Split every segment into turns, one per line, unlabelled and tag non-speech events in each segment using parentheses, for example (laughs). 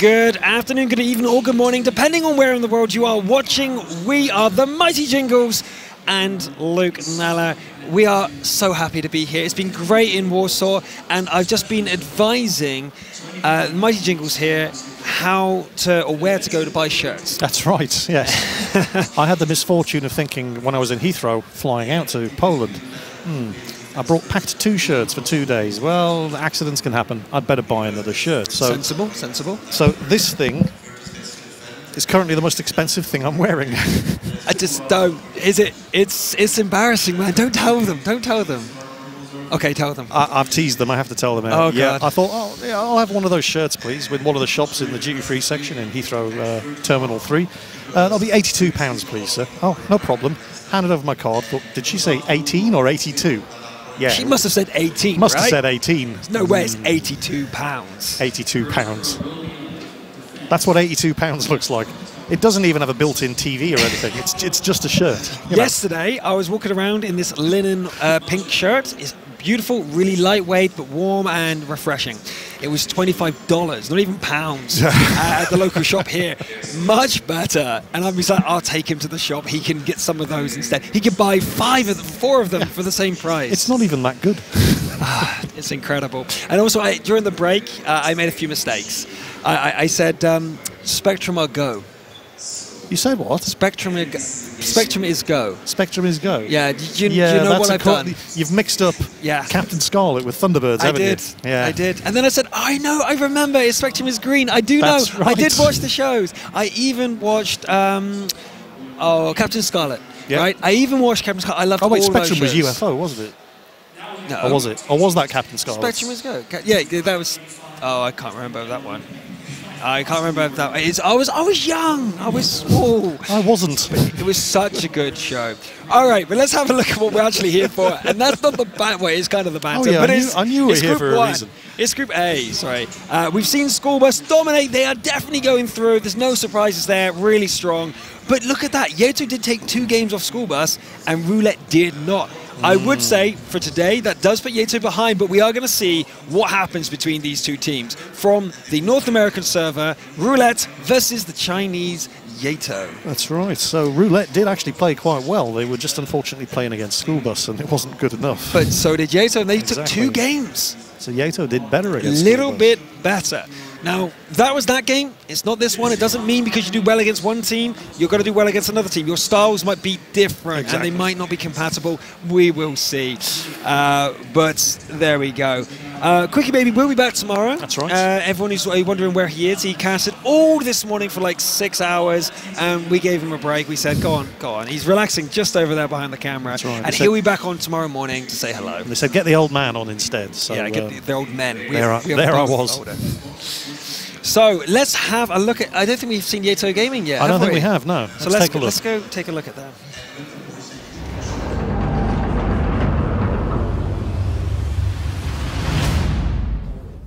Good afternoon, good evening, or good morning, depending on where in the world you are watching. We are the Mighty Jingles and Luke Nalla. We are so happy to be here. It's been great in Warsaw, and I've just been advising uh, Mighty Jingles here how to or where to go to buy shirts.
That's right, yes. (laughs) I had the misfortune of thinking when I was in Heathrow flying out to Poland, hmm, I brought packed two shirts for two days. Well, accidents can happen. I'd better buy another shirt. So,
sensible, sensible.
So this thing is currently the most expensive thing I'm wearing.
I just don't. Is it? It's it's embarrassing, man. Don't tell them. Don't tell them. Okay, tell them.
I, have teased them. I have to tell them.
Out. Oh,
yeah,
God.
I thought, oh, yeah, I'll have one of those shirts, please, with one of the shops in the duty-free section in Heathrow uh, Terminal 3. Uh, that'll be £82, please, sir. Oh, no problem. Handed over my card. Thought, did she say 18 or 82?
Yeah. She must have said 18,
Must
right?
have said 18.
no way, it's 82 pounds.
82 pounds. That's what 82 pounds looks like. It doesn't even have a built-in TV or anything. It's, it's just a shirt.
Yesterday, know. I was walking around in this linen uh, pink shirt. It's beautiful, really lightweight, but warm and refreshing. It was $25, not even pounds, (laughs) at the local shop here. Much better. And I'm like, I'll take him to the shop. He can get some of those instead. He can buy five of them, four of them yeah. for the same price.
It's not even that good. (laughs)
Ah, it's incredible. And also, I, during the break, uh, I made a few mistakes. I, I, I said, um, Spectrum or Go.
You say what?
Spectrum, Spectrum is Go.
Spectrum is Go.
Yeah. you, yeah, you know what I've done?
You've mixed up yeah. Captain Scarlet with Thunderbirds,
I
haven't
did.
you?
Yeah. I did. And then I said, I know, I remember. It's Spectrum is Green. I do That's know. Right. I did watch the shows. I even watched um, oh Captain Scarlet. Right. I even watched Captain Scarlet. I loved.
Oh wait, Spectrum
was
UFO, wasn't it?
No.
Or was it? Or was that Captain Scarlet?
Spectrum is Go. Yeah, that was. Oh, I can't remember that one. I can't remember that. It's, I was I was young. I was small.
I wasn't.
It was such a good show. All right, but let's have a look at what we're actually here for. And that's not the bad way. It's kind of the banter.
Oh yeah,
but
I knew, I knew we were here for a
one.
reason.
It's Group A. Sorry, uh, we've seen School Bus dominate. They are definitely going through. There's no surprises there. Really strong. But look at that. Yato did take two games off School Bus, and Roulette did not. I would say for today that does put Yato behind, but we are going to see what happens between these two teams. From the North American server, Roulette versus the Chinese Yato.
That's right. So Roulette did actually play quite well. They were just unfortunately playing against School Bus, and it wasn't good enough.
But so did Yato, and they exactly. took two games.
So Yato did better against
A little bit better. Now, that was that game. It's not this one. It doesn't mean because you do well against one team, you're going to do well against another team. Your styles might be different exactly. and they might not be compatible. We will see. Uh, but there we go. Uh, QuickyBaby will be back tomorrow.
That's right.
Uh, everyone is wondering where he is. He casted all this morning for like six hours, and we gave him a break. We said, "Go on, go on." He's relaxing just over there behind the camera,
That's right.
and he'll be back on tomorrow morning to say hello.
They said, "Get the old man on instead." So,
yeah, get uh, the, the, old men.
We there, have, I, there I was. Older.
So let's have a look at. I don't think we've seen Yato Gaming yet.
I don't think
we?
we have. No.
So
let's,
let's
take a look.
Let's go take a look at that.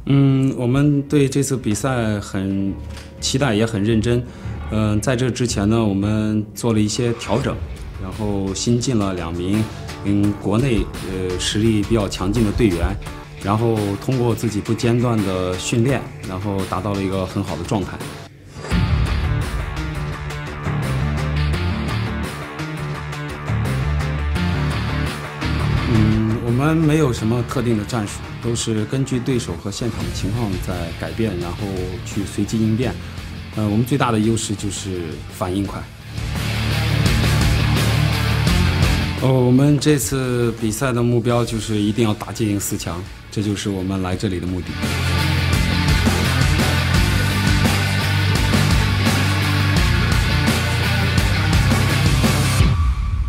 嗯，我们对这次比赛很期待，也很认真。嗯，在这之前呢，我们做了一些调整，然后新进了两名嗯国内呃实力比较强劲的队员。然后通过自己不间断的训练，然后达到了一个很好的状态。嗯，我们没有什么特定的战术，都是根据对手和现场的情况在改变，然后去随机应变。呃，我们最大的优势就是反应快。哦，我们这次比赛的目标就是一定要打进四强，这就是我们来这里的目的。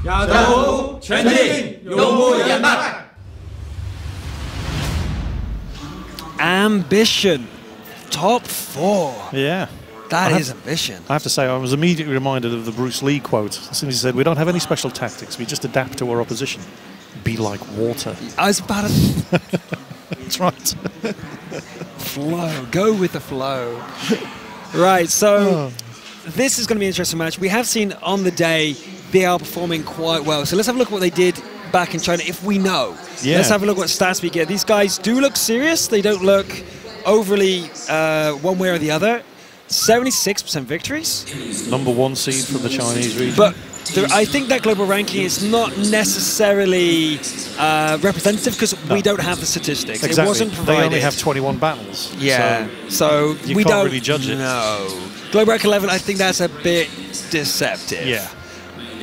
亚洲全进，永不言败。
Ambition, top four.
Yeah.
That I is have, ambition.
I have to say, I was immediately reminded of the Bruce Lee quote. As soon as he said, "We don't have any special tactics. We just adapt to our opposition. Be like water."
I was about
to. (laughs) That's right.
flow. Go with the flow. right. So. Oh. This is going to be an interesting match. We have seen on the day they are performing quite well. So let's have a look at what they did back in China, if we know. Yeah. Let's have a look what stats we get. These guys do look serious. They don't look overly uh, one way or the other. 76% victories.
Number one seed from the Chinese region.
But there, I think that global ranking is not necessarily uh, representative because
No.
we don't have the statistics.
exactly.
It wasn't
they only have 21 battles.
Yeah.
So,
So,
you
we
can't
don't
really judge it.
No. Global rank 11, I think that's a bit deceptive.
yeah.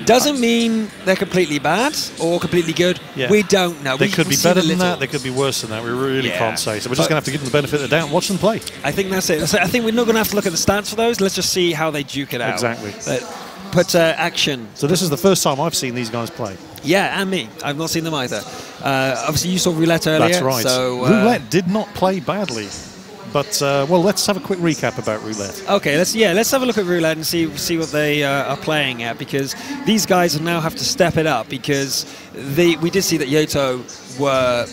Doesn't mean they're completely bad or completely good.
Yeah.
We don't know.
They
We-
could be better than that. They could be worse than that. We really
Yeah.
can't say. So we're
But-
just going to have to give them the benefit of the doubt and watch them play.
I think that's it. I think we're not going to have to look at the stats for those. Let's just see how they duke it out.
Exactly.
But, but uh, action.
So this is the first time I've seen these guys play.
Yeah, and me. I've not seen them either. Uh, obviously, you saw Roulette earlier.
That's right.
So, uh,
Roulette did not play badly. But, uh, well, let's have a quick recap about Roulette.
Okay, let's yeah, let's have a look at roulette and see see what they uh, are playing at because these guys now have to step it up because they we did see that Yato were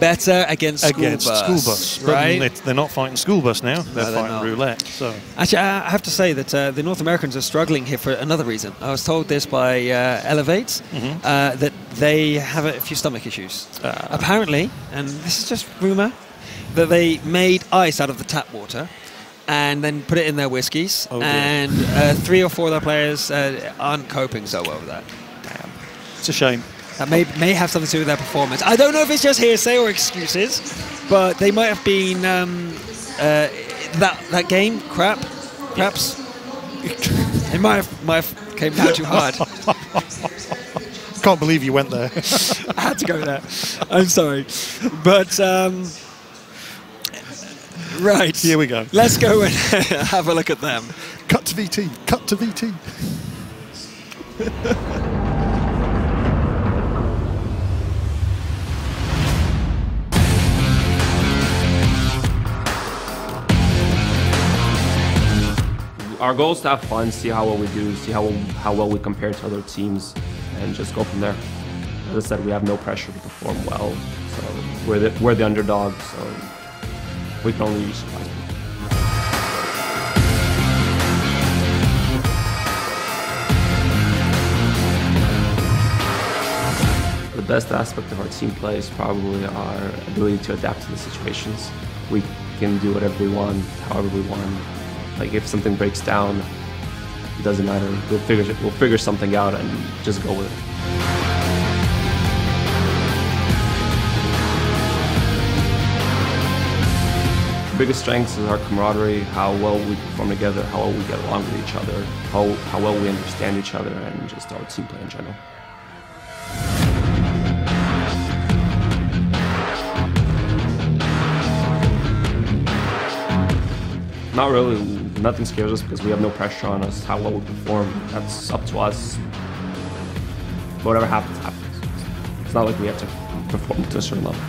better against school
Against
bus,
school bus.
Right?
they- they're not fighting school bus now. They're
they're
fighting
not.
roulette. So
Actually, I have to say that uh, the North Americans are struggling here for another reason. I was told this by uh, Elevate
Mm-hmm.
uh, that they have a few stomach issues.
Ah.
Apparently, and this is just rumor, that they made ice out of the tap water and then put it in their whiskies,
Oh,
and uh, three or four of their players uh, aren't coping so well with that.
Damn, it's a shame.
That may, may have something to do with their performance. I don't know if it's just hearsay or excuses, but they might have been um, uh, that that game crap, perhaps. it might have, might have came down too hard. (laughs)
Can't believe you went there. (laughs)
I had to go there. I'm sorry, but um, right.
Here we go.
Let's go and (laughs) have a look at them.
cut to VT. Cut to VT.
Our goal is to have fun, see how well we do, see how how well we compare to other teams, and just go from there. As I said, we have no pressure to perform well, so we're the we're the underdog, so we can only surprise. The best aspect of our team play is probably our ability to adapt to the situations. We can do whatever we want, however we want. Like if something breaks down, it doesn't matter. We'll figure we'll figure something out and just go with it. Biggest strengths is our camaraderie, how well we perform together, how well we get along with each other, how, how well we understand each other, and just our team play in general. Not really. Nothing scares us because we have no pressure on us. How well we perform, that's up to us. Whatever happens, happens. It's not like we have to perform to a certain level.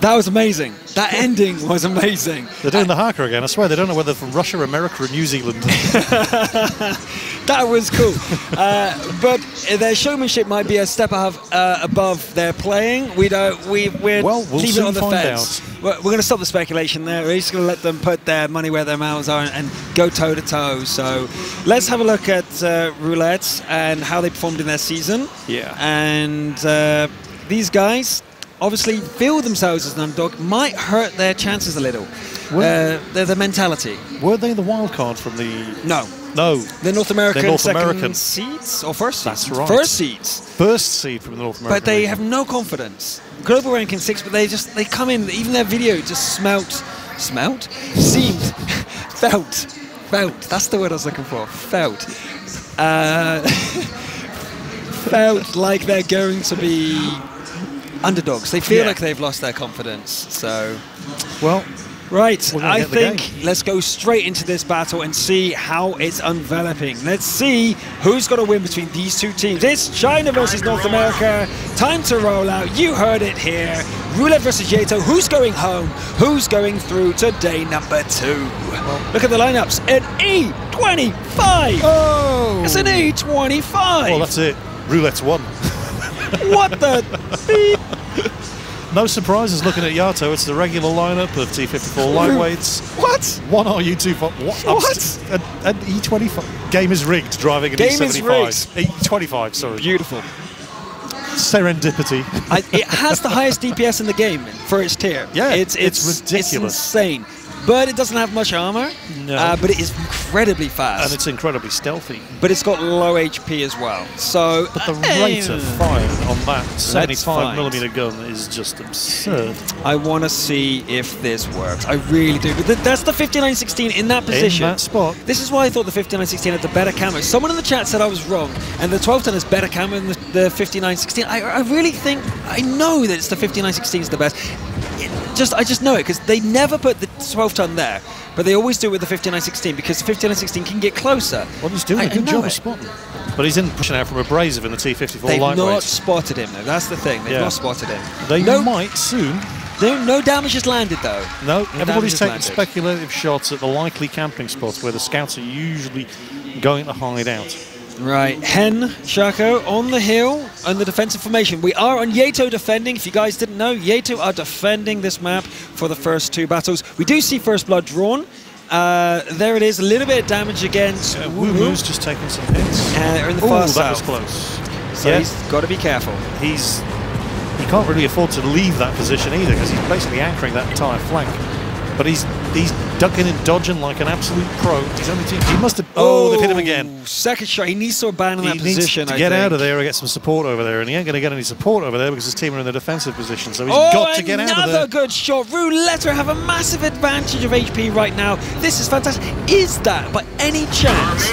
That was amazing. That ending was amazing.
They're doing the haka again. I swear they don't know whether from Russia, America, or New Zealand. (laughs)
That was cool. uh, but their showmanship might be a step above, uh, above their playing. We don't. We we're
Well, we'll
leaving it on the fence. We're, we're going to stop the speculation there. We're just going to let them put their money where their mouths are and, and go toe to toe. So let's have a look at uh, roulette and how they performed in their season.
Yeah.
And uh, these guys obviously feel themselves as an underdog. Might hurt their chances a little.
Well-
Uh, their, their mentality.
Were they the wild card from the?
No.
No,
The North American
North
second
American.
seeds or first seeds?
That's right.
First seeds.
first seed from the North American.
But they
region.
have no confidence. Global ranking six, but they just they come in. Even their video just smelt, smelt, (laughs) seemed, (laughs) felt, felt. That's the word I was looking for. Felt, uh, (laughs) felt like they're going to be underdogs. They feel
Yeah.
like they've lost their confidence. So
well.
Right, I think let's go straight into this battle and see how it's enveloping. Let's see who's going to win between these two teams. It's China versus North America. Time to roll out. You heard it here. Roulette versus Yato. Who's going home? Who's going through to day number two? Look at the lineups. An E25.
Oh!
It's an E25.
Well, that's it. Roulette's won.
what the? (laughs) beep?
no surprises looking at Yato. It's the regular lineup of T54 lightweights.
What?
One RU2. What?
What?
An, an E25 game is rigged. Driving an
Game is
E75. E25. Sorry.
Beautiful.
Serendipity.
I, it has the highest DPS in the game for its tier.
Yeah,
it's
it's
it's,
ridiculous.
It's insane. But it doesn't have much armor.
No.
Uh, but it is incredibly fast.
and it's incredibly stealthy.
but it's got low HP as well. So,
But the rate of fire on that 75
find.
millimeter gun is just absurd.
I want to see if this works. I really do. But th- that's the 5916 in that position.
In that spot.
This is why I thought the 5916 had the better camo. Someone in the chat said I was wrong, and the 1210 has better camo than the, the 5916. I, I really think I know that it's the 5916 is the best. It just I just know it because they never put the 12 ton there, but they always do it with the 5916 because the 5916 can get closer.
Well, he's doing
I-
a
I
good
know
job
it.
of spotting. But he's in pushing out from Abrasive in the T54
They've not spotted him though. That's the thing. They've
Yeah.
not spotted him.
They
no,
might soon.
no, no damage has landed though.
No,
damage
everybody's taking
landed.
speculative shots at the likely camping spots where the scouts are usually going to hide out.
Right, Hen, Shako on the hill and the defensive formation. We are on Yato defending. If you guys didn't know, Yato are defending this map for the first two battles. We do see First Blood drawn. Uh, there it is, a little bit of damage against
Uh,
Wu
Wu
Mu.
Mu's just taking some hits.
Uh, in the
Ooh,
far
that
south.
was close.
So
yeah,
he's got to be careful.
he's he can't really afford to leave that position either because he's basically anchoring that entire flank. But he's he's ducking and dodging like an absolute pro. He's only team, he must have. Oh, they've hit him again.
Oh, second shot. He needs to abandon
He
that
needs
position.
to
I
get
think.
out of there and get some support over there, and he ain't going to get any support over there because his team are in the defensive position. So he's
oh,
got to get out of there.
another good shot. Roulette have a massive advantage of HP right now. This is fantastic. Is that, by any chance,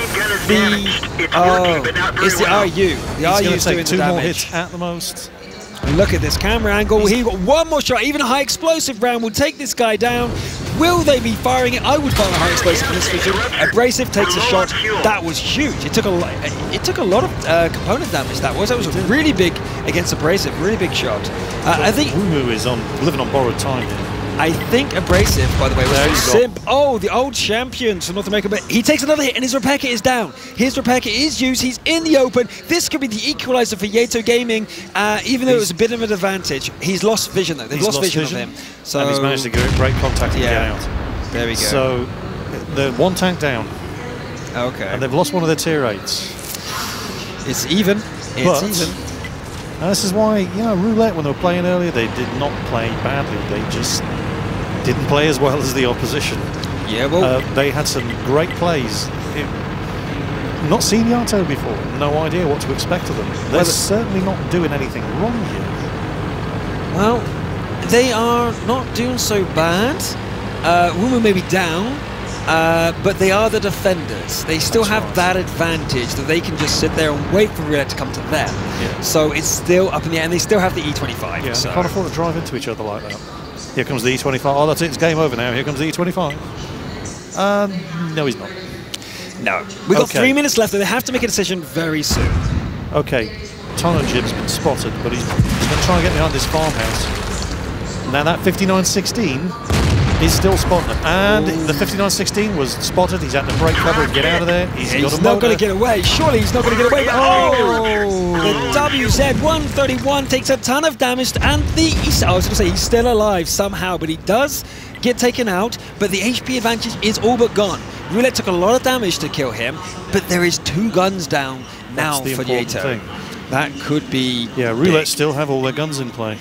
the oh, it's the RU? The
He's going
RU's
to
doing
take two
the
more hits at the most.
Look at this camera angle. He got one more shot. Even a high explosive round will take this guy down. Will they be firing it? I would fire a high explosive in this vision. Abrasive takes a shot. That was huge. It took a lot. It took a lot of uh, component damage. That was. That was a really big against Abrasive. Really big shot. Uh, I think.
Wumu is on living on borrowed time here.
I think Abrasive, by the way, was
There
from
you go.
Simp. Oh, the old champion from North America. But he takes another hit, and his repair kit is down. His repair kit is used. He's in the open. This could be the equalizer for Yato Gaming, uh, even though it was a bit of an advantage. He's lost vision, though. They've
He's
lost,
lost
vision,
vision,
of him. So
and he's managed to get break contact and
Yeah.
get out.
there we go.
So the one tank down,
okay,
and they've lost one of their tier eights.
it's even. It's
But
even.
and this is why you know roulette when they were playing earlier, they did not play badly. They just didn't play as well as the opposition.
Yeah, well,
Uh, they had some great plays. It, not seen Yato before. No idea what to expect of them. They're
Well,
certainly not doing anything wrong here.
well, they are not doing so bad. Uh, Wumu may be down, uh, but they are the defenders. They still
That's
have
right.
that advantage that they can just sit there and wait for Roulette to come to them.
Yeah.
So it's still up in the air, and they still have the E25.
Yeah,
so.
they can't afford to drive into each other like that. Here comes the E25. Oh, that's it. It's game over now. Here comes the E25. Um, no, he's not.
No. We've got three minutes left, and they have to make a decision very soon.
Okay, Tono Jib's been spotted, but he's, he's going to try and get behind this farmhouse. Now that 5916 is still spotting. And the 5916 was spotted. He's had to break cover and get out of there. He's,
He's
got a
not going to get away. Surely he's not going to get away. Oh! The WZ 131 takes a ton of damage, and the he's, I was going to say he's still alive somehow, but he does get taken out. But the HP advantage is all but gone. Roulette took a lot of damage to kill him, but there is two guns down now
That's the
for Yato. That could be.
Yeah, Roulette
big.
still have all their guns in play.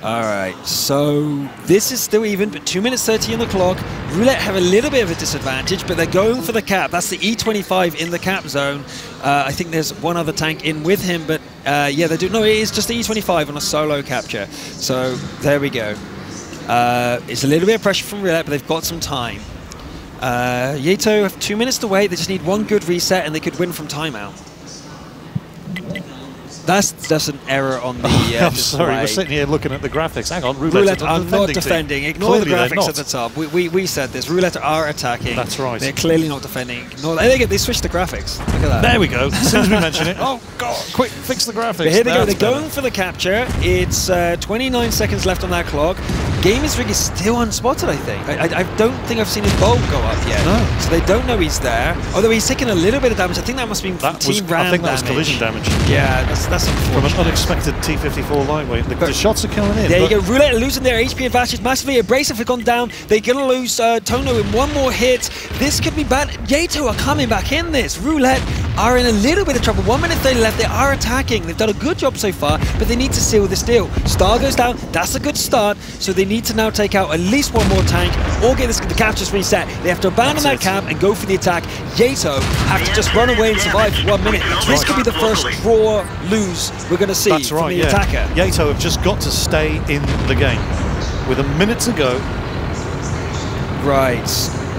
All right, so this is still even, but 2 minutes 30 on the clock. Roulette have a little bit of a disadvantage, but they're going for the cap. That's the E25 in the cap zone. Uh, I think there's one other tank in with him, but uh, yeah, they do. No, it is just the E25 on a solo capture. So there we go. Uh, it's a little bit of pressure from Roulette, but they've got some time. Uh, Yato have two minutes to wait. They just need one good reset, and they could win from timeout. That's just an error on the. (laughs) Uh,
I'm sorry, we're sitting here looking at the graphics. Hang on,
Roulette
a
are
defending
not
team.
defending. Ignore
Clearly
the graphics at the top. We, we, we said this. Roulette are attacking.
That's right.
They're clearly not defending. Ignore. They, they switched the graphics. Look at that.
There we go. As soon as we mention it, (laughs) oh god, quick, fix the graphics.
But here they go. They're
better.
going for the capture. It's uh, 29 seconds left on that clock. Game is rig is still unspotted. I think. I, I, I don't think I've seen his bulb go up yet.
No.
So they don't know he's there. Although he's taking a little bit of damage. I think that must be from
That was,
team round
I think that was collision damage.
Yeah, that's, that's That's
from an unexpected T54 lightweight. The, the shots are coming in.
There you go. Roulette losing their HP advantage massively. Abrasive have gone down. They're going to lose uh, Tono in one more hit. This could be bad. Yato are coming back in this. Roulette are in a little bit of trouble. One minute 30 left. They are attacking. They've done a good job so far, but they need to seal this deal. Star goes down. That's a good start. So they need to now take out at least one more tank or get this, the captures reset. They have to abandon
That's
that camp and go for the attack. Yato have to just run away and survive for one minute. This could be the first draw lose we're going to see
That's
from the
yeah.
attacker.
Yato have just got to stay in the game. With a minute to go,
Right.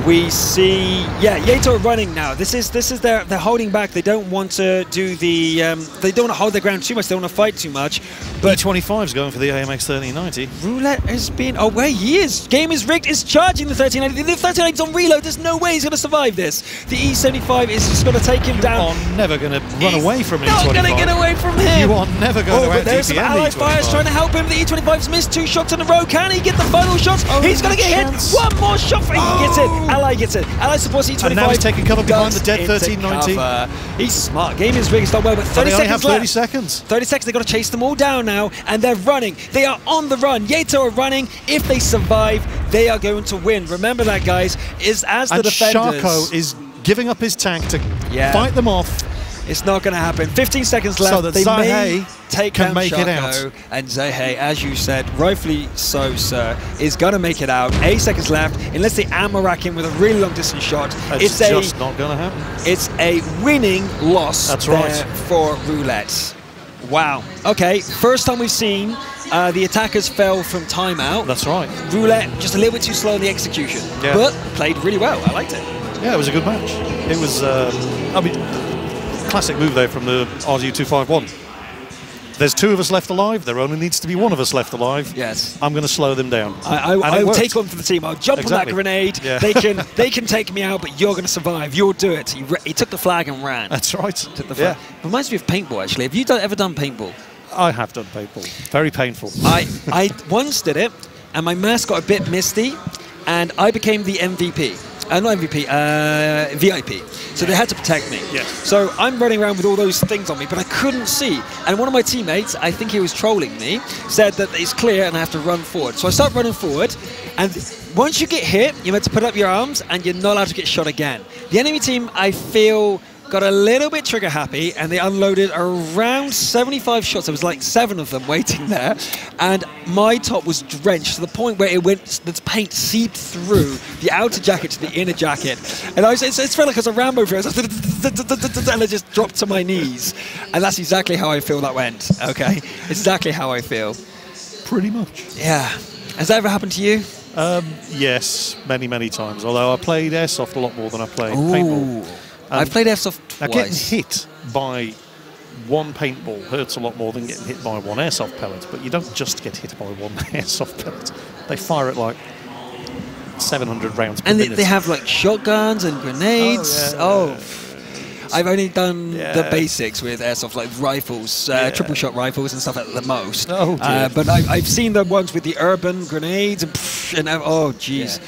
We see, yeah, Yato are running now. This is this is their they're holding back. They don't want to do the um, they don't want to hold their ground too much. They don't want to fight too much. But
B25 is going for the AMX 1390.
Roulette has been oh wait he is. Game is rigged. Is charging the 1390. The 1390 is on reload. There's no way he's going to survive this. The E75 is just going to take him
You
down.
are never going to run
He's
away from him.
Not
E25.
going to get away from him.
You are never going
Oh,
to
but there's some ally fires trying to help him. The E25's missed two shots in a row. Can he get the final shots?
Oh,
he's going to get
chance.
hit. One more shot. For, he oh. gets it. Ally gets it. Ally supports E25.
And now he's taking cover behind the dead
into
1390.
cover. He's smart. Game is rigged. It's done well, but 30
But they only have 30
left.
seconds.
30 seconds, they've got to chase them all down now, and they're running. They are on the run. Yato are running. If they survive, they are going to win. Remember that, guys, is as the
And
defenders.
Sharko is giving up his tank to
Yeah.
fight them off.
It's not going to happen. 15 seconds left.
So that
they may take
can
down
make it
Sharko,
out.
And Zahe, as you said, rightfully so, sir, is going to make it out. Eight seconds left. Unless they ammo rack him with a really long distance shot,
It's,
it's,
just
a
not going to happen.
it's a winning loss.
That's right.
for roulette. Wow. Okay, first time we've seen uh, the attackers fell from timeout.
That's right.
roulette just a little bit too slow in the execution,
Yeah.
but played really well. I liked it.
Yeah, it was a good match. It was, um, I mean, classic move there from the RU251. There's two of us left alive. There only needs to be one of us left alive.
Yes.
I'm going to slow them down.
I, I, I will take one for the team. I'll jump
Exactly.
on that grenade.
Yeah.
They can (laughs) they can take me out, but you're going to survive. You'll do it. He, he took the flag and ran.
That's right.
Took the
yeah.
Reminds me of paintball. Actually, have you done, ever done paintball?
I have done paintball. Very painful.
I (laughs) I once did it, and my mask got a bit misty, and I became the MVP. Uh, not MVP, uh, VIP. So they had to protect me.
Yes.
So I'm running around with all those things on me, but I couldn't see. And one of my teammates, I think he was trolling me, said that it's clear and I have to run forward. So I start running forward, and once you get hit, you're meant to put up your arms, and you're not allowed to get shot again. The enemy team, I feel, got a little bit trigger happy and they unloaded around 75 shots. There was like seven of them (laughs) waiting there, and my top was drenched to the point where it went, the paint seeped through the outer jacket to the inner jacket, and I was, it's, it's felt like I was a Rambo film. And I just dropped to my knees, and that's exactly how I feel that went. Okay, exactly how I feel.
Pretty much.
Yeah, has that ever happened to you?
Um, Yes, many, many times. Although I played airsoft a lot more than I played paintball.
I've played airsoft
Now, getting hit by one paintball hurts a lot more than getting hit by one airsoft pellet. But you don't just get hit by one (laughs) airsoft pellet. They fire it like 700 rounds per
And they,
minute.
they have like shotguns and grenades.
Oh, yeah,
Oh, I've only done the basics with airsoft, like rifles, uh,
Yeah.
triple shot rifles and stuff at the most.
Oh.
Uh, but I, I've seen the ones with the urban grenades and, and oh, jeez.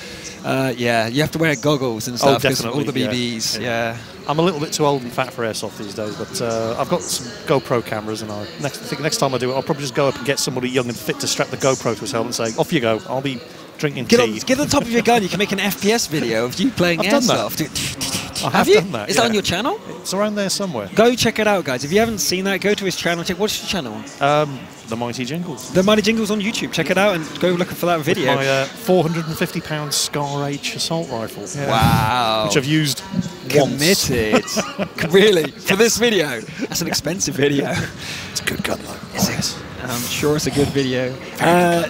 Uh, yeah, you have to wear goggles and
Oh,
stuff because all the
yeah.
BBs.
Yeah.
Yeah.
I'm a little bit too old and fat for airsoft these days, but uh, I've got some GoPro cameras, and I next I think next time I do it, I'll probably just go up and get somebody young and fit to strap the GoPro to his helmet and say, "Off you go. I'll be drinking
Get on,
tea."
get on the top of your gun. You can make an (laughs) FPS video of you playing
I've done that.
airsoft.
I have
you?
done that,
Is that on your channel?
It's around there somewhere.
Go check it out, guys. If you haven't seen that, go to his channel. Check what's your channel?
Um, the mighty jingles.
The Mighty Jingles on YouTube. Check it out and go looking for that video.
My uh, 450 pound Scar H assault rifle. Yeah.
Wow.
Which I've used once.
committed. (laughs) really? For this video? That's an expensive video.
It's a good gun though.
Is it? I'm sure it's a good video. Uh,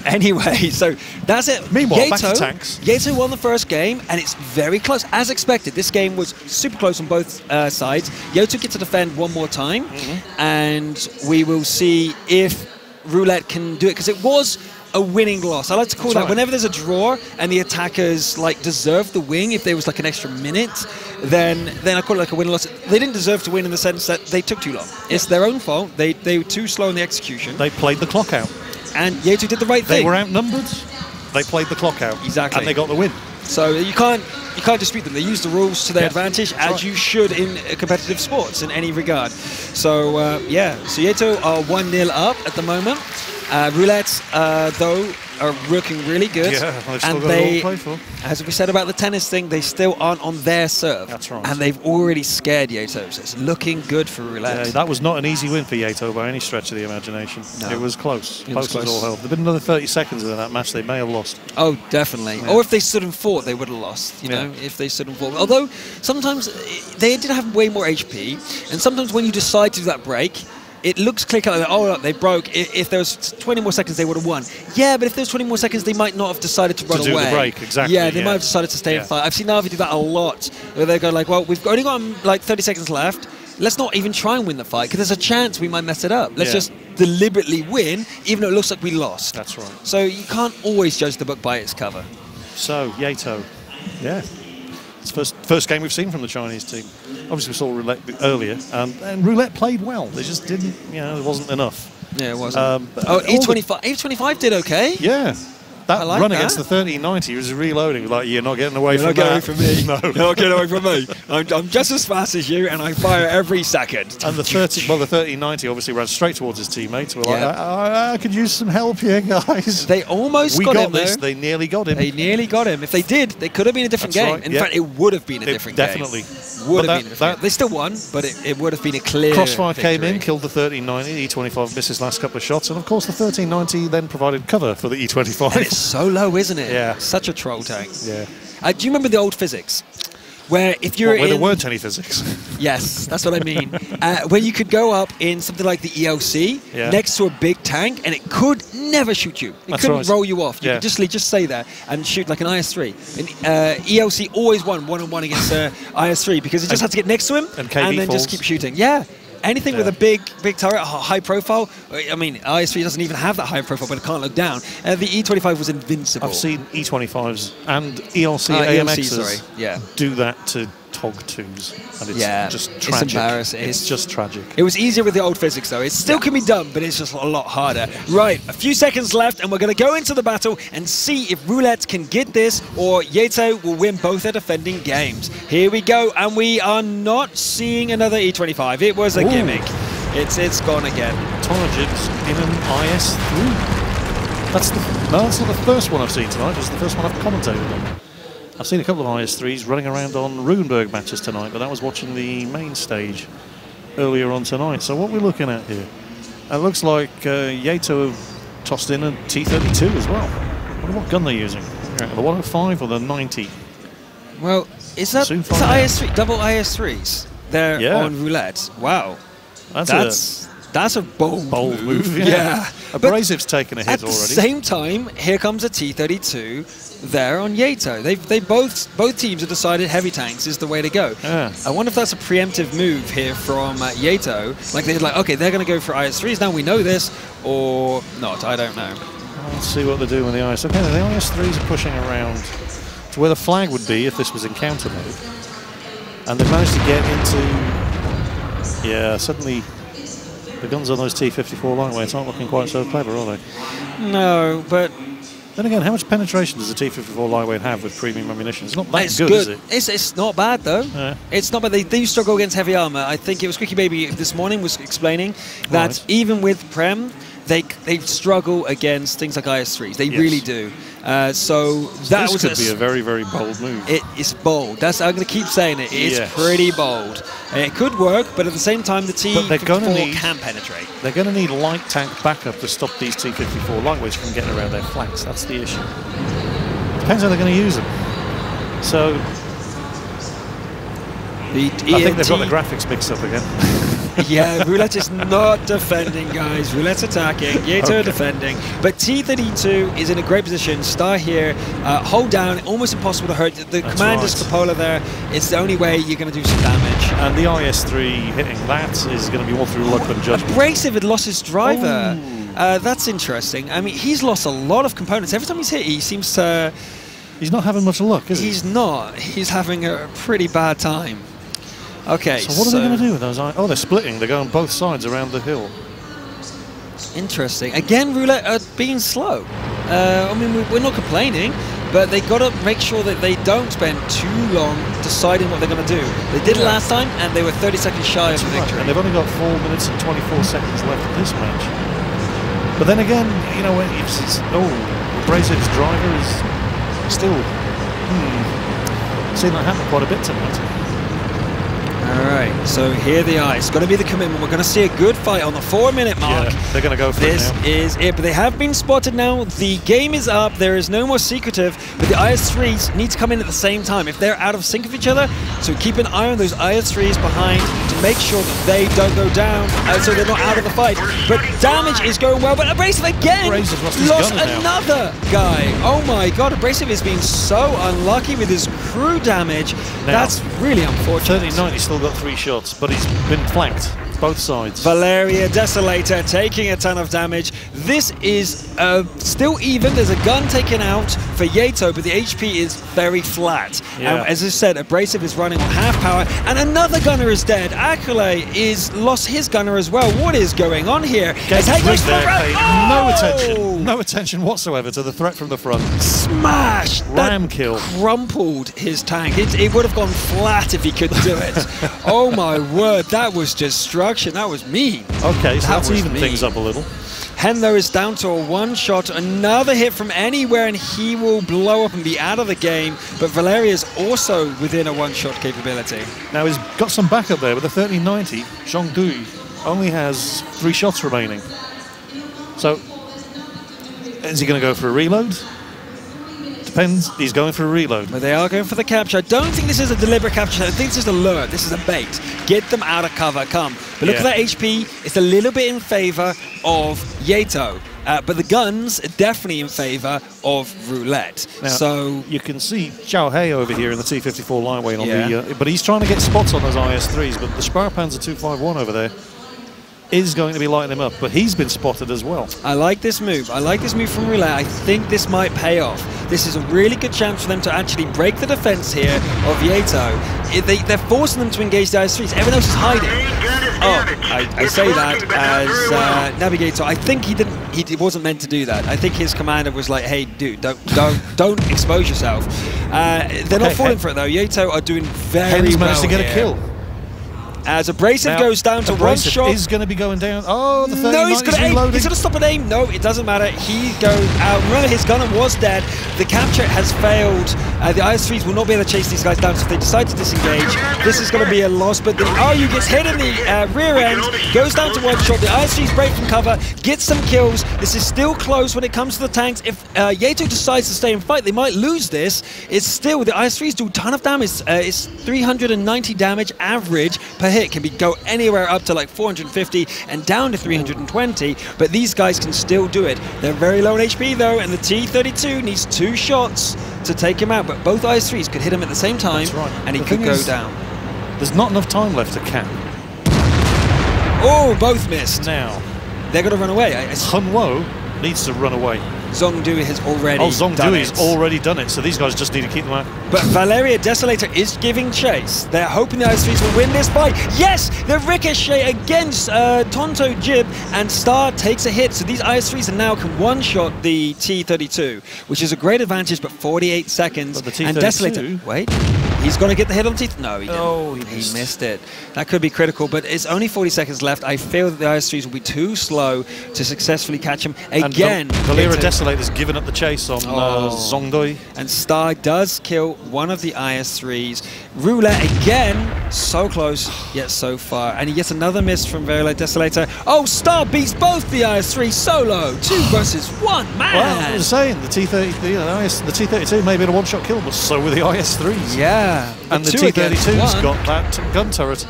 (laughs) anyway, so that's it.
Meanwhile,
Yato,
back to tanks.
Yato won the first game, and it's very close. As expected, this game was super close on both uh, sides. Yato gets to defend one more time,
Mm-hmm.
and we will see if Roulette can do it, because it was a winning loss. I like to call
That's
that
right.
whenever there's a draw and the attackers like deserve the win. If there was like an extra minute, then then I call it like a win loss. They didn't deserve to win in the sense that they took too long. It's their own fault. They they were too slow in the execution,
They played the clock out.
And Yato did the right
They
thing.
They were outnumbered. They played the clock out.
Exactly.
And they got the win.
So you can't you can't dispute them. They use the rules to their
Yeah,
advantage, as
right.
you should in competitive sports in any regard. So uh, yeah, so Yato are one 0 up at the moment. Uh, Roulette, uh, though, are looking really good.
Yeah, well,
and
got it all
they,
to play for.
as we said about the tennis thing, they still aren't on their serve.
That's right.
And they've already scared Yato, so it's looking good for Roulette.
Yeah, that was not an easy win for Yato by any stretch of the imagination.
No.
It was close.
It was
close as
close.
all hell. There'd been another 30 seconds in that match, they may have lost.
Oh, definitely.
Yeah.
Or if they stood and fought, they would have lost. You
Yeah.
know, if they stood and fought. Although sometimes eh, they did have way more HP, and sometimes when you decide to do that break. It looks clear cut like, oh, look, they broke. I- If there was 20 more seconds, they would have won. Yeah, but if there was 20 more seconds, they might not have decided to run
do the
away.
break, exactly,
Yeah, they
yeah.
might have decided to stay
Yeah.
and fight. I've seen Navi do that a lot, where they go like, well, we've only got um, like 30 seconds left. Let's not even try and win the fight, because there's a chance we might mess it up. Let's
Yeah.
just deliberately win, even though it looks like we lost.
That's right.
So you can't always judge the book by its cover.
So, Yato, yeah. It's first first game we've seen from the Chinese team. Obviously, we saw Roulette earlier, um, and Roulette played well. They just didn't, you know, there wasn't enough.
Yeah, it wasn't.
Um,
oh, E25. E25 did okay.
Yeah. That
like
run
that.
against the 1390 was reloading. Like, you're not getting away
You're
from
not getting away from me. (laughs)
No.
You're not getting away from me. I'm, I'm just as fast as you, and I fire every second.
And the 30, well, the 1390 obviously ran straight towards his teammates. We're like,
Yeah.
I, I, I could use some help here, (laughs) guys.
They almost
we
got,
got,
him.
this.
though.
They nearly got him.
They nearly got him. If they did, they could have been a different
That's
game.
right,
In
yeah.
fact, it would have been a
It
different
definitely.
game.
Definitely.
Would have
that-
been a different
that-
game. They still won, but it, it would have been a clear
Crossfire came in, killed the 1390. E25 missed his last couple of shots, and of course the 1390 then provided cover for the E
And it's
E25.
So low, isn't it?
Yeah.
Such a troll tank.
yeah,
Uh, do you remember the old physics? Where if you're
What, where
in
there weren't any physics. (laughs)
Yes, that's what I mean. (laughs) uh, where you could go up in something like the ELC
Yeah.
next to a big tank, and it could never shoot you. It
That's
couldn't
right.
roll you off. You
Yeah.
could just just stay there and shoot like an IS-3. And uh, ELC always won one on one against uh, IS-3 because it just
And-
had to get next to him
and KV
then
falls.
just keep shooting. Yeah. Anything with a big, big turret, high profile. I mean, IS3 doesn't even have that high profile, but it can't look down. Uh, the E25 was invincible.
I've seen E25s and ELC
Uh, ELC,
AMXs
sorry. Yeah.
do that to TOG 2s, and it's
Yeah,
just
it's
tragic.
embarrassing.
It's
It's-
just tragic.
It was easier with the old physics, though. It still can be done, but it's just a lot harder. Right, a few seconds left, and we're going to go into the battle and see if Roulette can get this or Yato will win both their defending games. Here we go, and we are not seeing another E25. It was a
Ooh.
gimmick. It's it's gone again.
Torrigins in an IS3. That's the, no, that's not the first one I've seen tonight. It's the first one I've commentated on. I've seen a couple of IS3s running around on Ruinberg matches tonight, but that was watching the main stage earlier on tonight. So what we're looking at here? It looks like uh, Yato have tossed in a T32 as well. I wonder what gun they're using. The 105 or the 90?
Well, is that, is that
find out.
IS3, double IS3s? They're
Yeah.
on Roulette. Wow.
That's,
That's that's a bold,
bold move. Yeah.
Yeah. (laughs) But-
Abrasive's taken a hit already.
At the same time, here comes a T32 there on Yato. They they both both teams have decided heavy tanks is the way to go.
Yeah.
I wonder if that's a preemptive move here from uh, Yato. Like they're like, okay, they're going to go for IS3s now. We know this, or not. I don't know.
Let's see what they're doing with the IS. Okay, the IS3s are pushing around to where the flag would be if this was encounter mode. And they've managed to get into. Yeah, suddenly the guns on those T54 lightweights aren't looking quite so clever, are they?
No, but
Then again, how much penetration does a T54 lightweight have with premium ammunition? It's not that
it's
good,
good.
is it?
It's, it's not bad though.
Yeah.
It's not bad. They do struggle against heavy armor. I think it was QuickyBaby this morning was explaining that
Right.
even with Prem, they they struggle against things like IS3s. They
Yes.
really do. Uh, so that
this
was
could
a
be a very, very bold move.
It is bold. That's I'm going to keep saying it. It's
Yes.
pretty bold. It could work, but at the same time, the
But they're gonna
T54
need-
can penetrate.
They're going to need light tank backup to stop these T54 lightweights from getting around their flanks. That's the issue. Depends how they're going to use them. So
The
I think they've got the graphics mixed up again. (laughs) (laughs)
yeah, Roulette is not defending, guys. Roulette's attacking. Yato
Okay.
defending. But T32 is in a great position. Star here, uh, hold down, almost impossible to hurt. The
That's
commander's
right.
there. It's the only way you're going to do some damage.
And the IS3 hitting that is going to be more through luck than judgment.
Abrasive had lost his driver.
Ooh.
Uh, that's interesting. I mean, he's lost a lot of components. Every time he's hit, he seems to.
He's not having much luck, is he?
He's not. He's having a pretty bad time. Okay,
So what are they going to do with those? Oh, they're splitting. They're going both sides around the hill.
Interesting. Again, roulette uh, being slow. Uh, I mean, we- we're not complaining, but they got to make sure that they don't spend too long deciding what they're going to do. They did it last time, and they were 30 seconds shy of the victory.
And they've only got 4 minutes and 24 seconds left in this match. But then again, you know, it's, it's oh, Abrasive's driver is still, hmm, seen that happen quite a bit tonight.
All right, so here they are. It's going to be the commitment. We're going to see a good fight on the four-minute mark.
Yeah, they're going to go for
this
it This
is it, but they have been spotted now. The game is up. There is no more secretive, but the IS-3s need to come in at the same time. If they're out of sync with each other, so keep an eye on those IS-3s behind to make sure that they don't go down, uh, so they're not out of the fight. But damage is going well, but Abrasive again
Abrasive lost,
lost another guy. Oh my god, Abrasive has been so unlucky with his crew damage. Now, That's really unfortunate.
39, he's still got three shots, but he's been flanked both sides.
Valeria Desolator taking a ton of damage. This is uh, still even. There's a gun taken out for Yato, but the HP is very flat. Yeah. Um, as I said, Abrasive is running on half power, and another gunner is dead. Akule is lost his gunner as well. What is going on here?
Goes there, oh! no attention, no attention whatsoever to the threat from the front.
Smash!
Ram that kill.
Crumpled his tank. It, it would have gone flat if he could do it. (laughs) oh my word, that was just struggling destruction. That was mean.
Okay, so that that's even mean. things up a little.
Hendo is down to a one shot, another hit from anywhere, and he will blow up and be out of the game. But Valeria is also within a one shot capability.
Now he's got some backup there with the 1390. Zhongdui only has three shots remaining. So, is he going to go for a reload? Depends. He's going for a reload.
But they are going for the capture. I don't think this is a deliberate capture. I think this is a lure. This is a bait. Get them out of cover. Come. But look yeah. at that HP. It's a little bit in favor of Yato. Uh, but the guns are definitely in favor of roulette. Now, so
you can see Xiao He over here in the T54 lightweight on yeah. the, uh, but he's trying to get spots on those IS3s. But the Sparpanzer 251 over there is going to be lighting him up, but he's been spotted as well.
I like this move. I like this move from Roulette. I think this might pay off. This is a really good chance for them to actually break the defense here of Yato. They, they're forcing them to engage the IS-3s. Everyone else is hiding. Oh, I, I say that as uh, Navigator. I think he didn't. He wasn't meant to do that. I think his commander was like, "Hey, dude, don't, don't, don't expose yourself." Uh, they're not falling for it though. Yato are doing very
Hen's
well
managed to get
here.
a kill.
As Abrasive now, goes down to one shot.
is going to be going down. Oh, the
No, he's going to aim. He's going to stop an aim. No, it doesn't matter. He goes out. Remember, his gunner was dead. The capture has failed. Uh, the IS-3s will not be able to chase these guys down, so if they decide to disengage, this is going to be a loss. But the RU gets hit in the uh, rear end, goes down to one shot. The IS-3s break from cover, gets some kills. This is still close when it comes to the tanks. If uh, Yato decides to stay and fight, they might lose this. It's still, the IS-3s do a ton of damage. Uh, it's 390 damage average per hit. It can be go anywhere up to like 450 and down to 320, but these guys can still do it. They're very low in HP though, and the T-32 needs two shots to take him out, but both IS-3s could hit him at the same time, right. and he the could go is, down.
There's not enough time left to cap.
Oh, both missed.
Now.
They're going to run away.
Hun Wo needs to run away.
Zhongdui has already
oh, Zhongdui's
has
already done it, so these guys just need to keep them out.
But Valeria Desolator is giving chase. They're hoping the IS-3s will win this fight. Yes, the ricochet against uh, Tonto Jib, and Star takes a hit. So these IS-3s now can one-shot the T-32, which is a great advantage, but 48 seconds.
But the T-32...
And Desolator, wait. He's going to get the hit on teeth. No, he didn't.
Oh, he,
he missed. missed. it. That could be critical, but it's only 40 seconds left. I feel that the IS-3s will be too slow to successfully catch him. Again,
Valera Desolator's given up the chase on uh, oh. uh.
And Star does kill one of the IS-3s. Roulette again, so close, yet so far. And he gets another miss from Valera Desolator. Oh, Star beats both the IS-3 solo. Two versus one, man.
Well, I was saying, the T-30, the, the T-32 may have been a one-shot kill, but so were the IS-3s.
Yeah.
And the T-32's got that gun turret.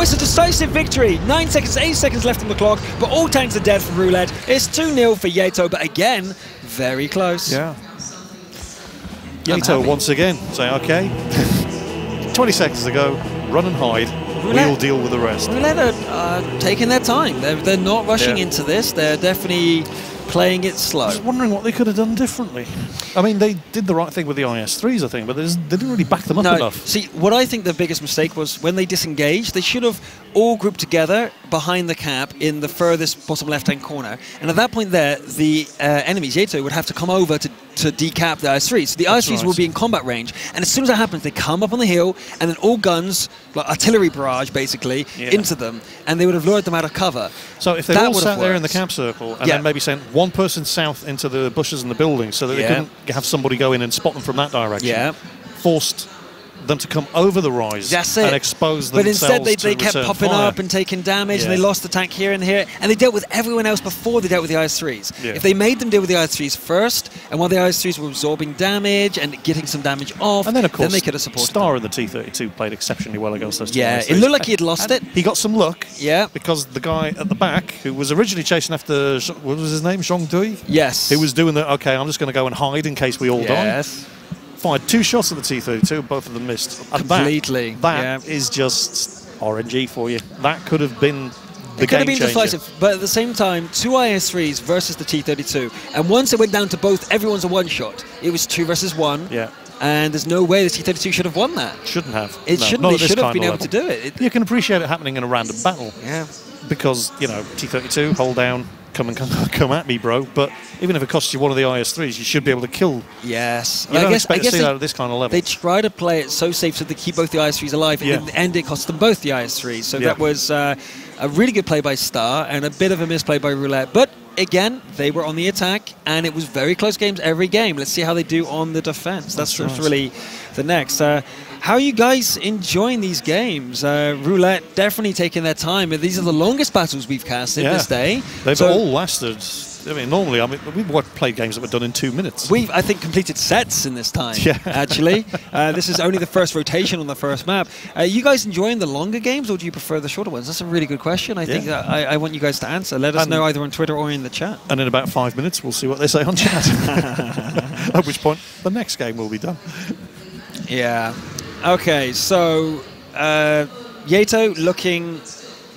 It
Oh, it's a decisive victory. Nine seconds, eight seconds left on the clock, but all tanks are dead from Roulette. It's 2-0 for Yato, but again, very close.
Yeah. Yato once again saying, okay, (laughs) 20 seconds to go, run and hide. Roulette, we'll deal with the rest.
Roulette are uh, taking their time. They're, they're not rushing yeah. into this. They're definitely playing it slow. I
was wondering what they could have done differently. I mean, they did the right thing with the IS-3s, I think, but they didn't really back them up
no,
enough.
See, what I think the biggest mistake was when they disengaged, they should have all grouped together, behind the cap in the furthest bottom left-hand corner, and at that point there, the uh, enemies Yato would have to come over to, to decap the IS-3s. So the IS-3s
right.
will be in combat range, and as soon as that happens, they come up on the hill, and then all guns, like artillery barrage, basically,
Yeah.
into them, and they would have lured them out of cover.
So if they
That
all sat
have
there in the
worked.
camp circle and
Yeah.
then maybe sent one person south into the bushes and the buildings so that they couldn't have somebody go in and spot them from that direction,
Yeah.
forced them to come over the rise
That's it.
and expose
But
themselves But
instead, they, they kept popping
fire.
up and taking damage, and they lost the tank here and here. And they dealt with everyone else before they dealt with the IS-3s.
Yeah.
If they made them deal with the IS-3s first, and while the IS-3s were absorbing damage and getting some damage off,
And then, of course,
they could have supported
Star
them.
in the T32 played exceptionally well against those two
Yeah,
IS-3s.
it looked like he had lost
And
it.
He got some luck.
Yeah.
Because the guy at the back, who was originally chasing after, what was his name, Zhong Dui?
Yes.
Who was doing the, okay, I'm just going to go and hide in case we all die.
Yes.
Fired two shots at the T32, both of them missed. And
Completely,
That
yeah.
is just RNG for you. That could have been the
It could have been
changer.
decisive, but at the same time, two IS-3s versus the T-32, and once it went down to both, everyone's a one-shot. It was two versus one.
Yeah.
And there's no way the T-32 should have won that.
Shouldn't have.
It
No,
shouldn't. They should have been able to do it. It-
You can appreciate it happening in a random battle
Yeah.
Because, you know, T32, hold down, come and come, (laughs) come at me, bro. But even if it costs you one of the IS-3s, you should be able to kill.
Yes.
You don't
I guess,
expect
I
to see
they,
that at this kind of level.
they try to play it so safe so they keep both the IS-3s alive,
Yeah.
and in the end it cost them both the IS-3s. So
Yeah.
that was uh, a really good play by Star and a bit of a misplay by Roulette. But again, they were on the attack, and it was very close games every game. Let's see how they do on the defense. That's,
That's right.
really the next. Uh, how are you guys enjoying these games? Uh, Roulette definitely taking their time. These are the longest battles we've casted
Yeah.
this day.
They've
So-
all lasted. I mean, normally, I mean, we've played games that were done in two minutes.
We've, I think, completed sets in this time. (laughs)
Yeah.
Actually, uh, this is only the first rotation on the first map. Are you guys enjoying the longer games, or do you prefer the shorter ones? That's a really good question. I think
Yeah.
that I, I want you guys to answer. Let us
And-
know either on Twitter or in the chat.
and in about five minutes, we'll see what they say on chat. (laughs) At which point, the next game will be done.
Yeah. Okay. So, uh, Yato looking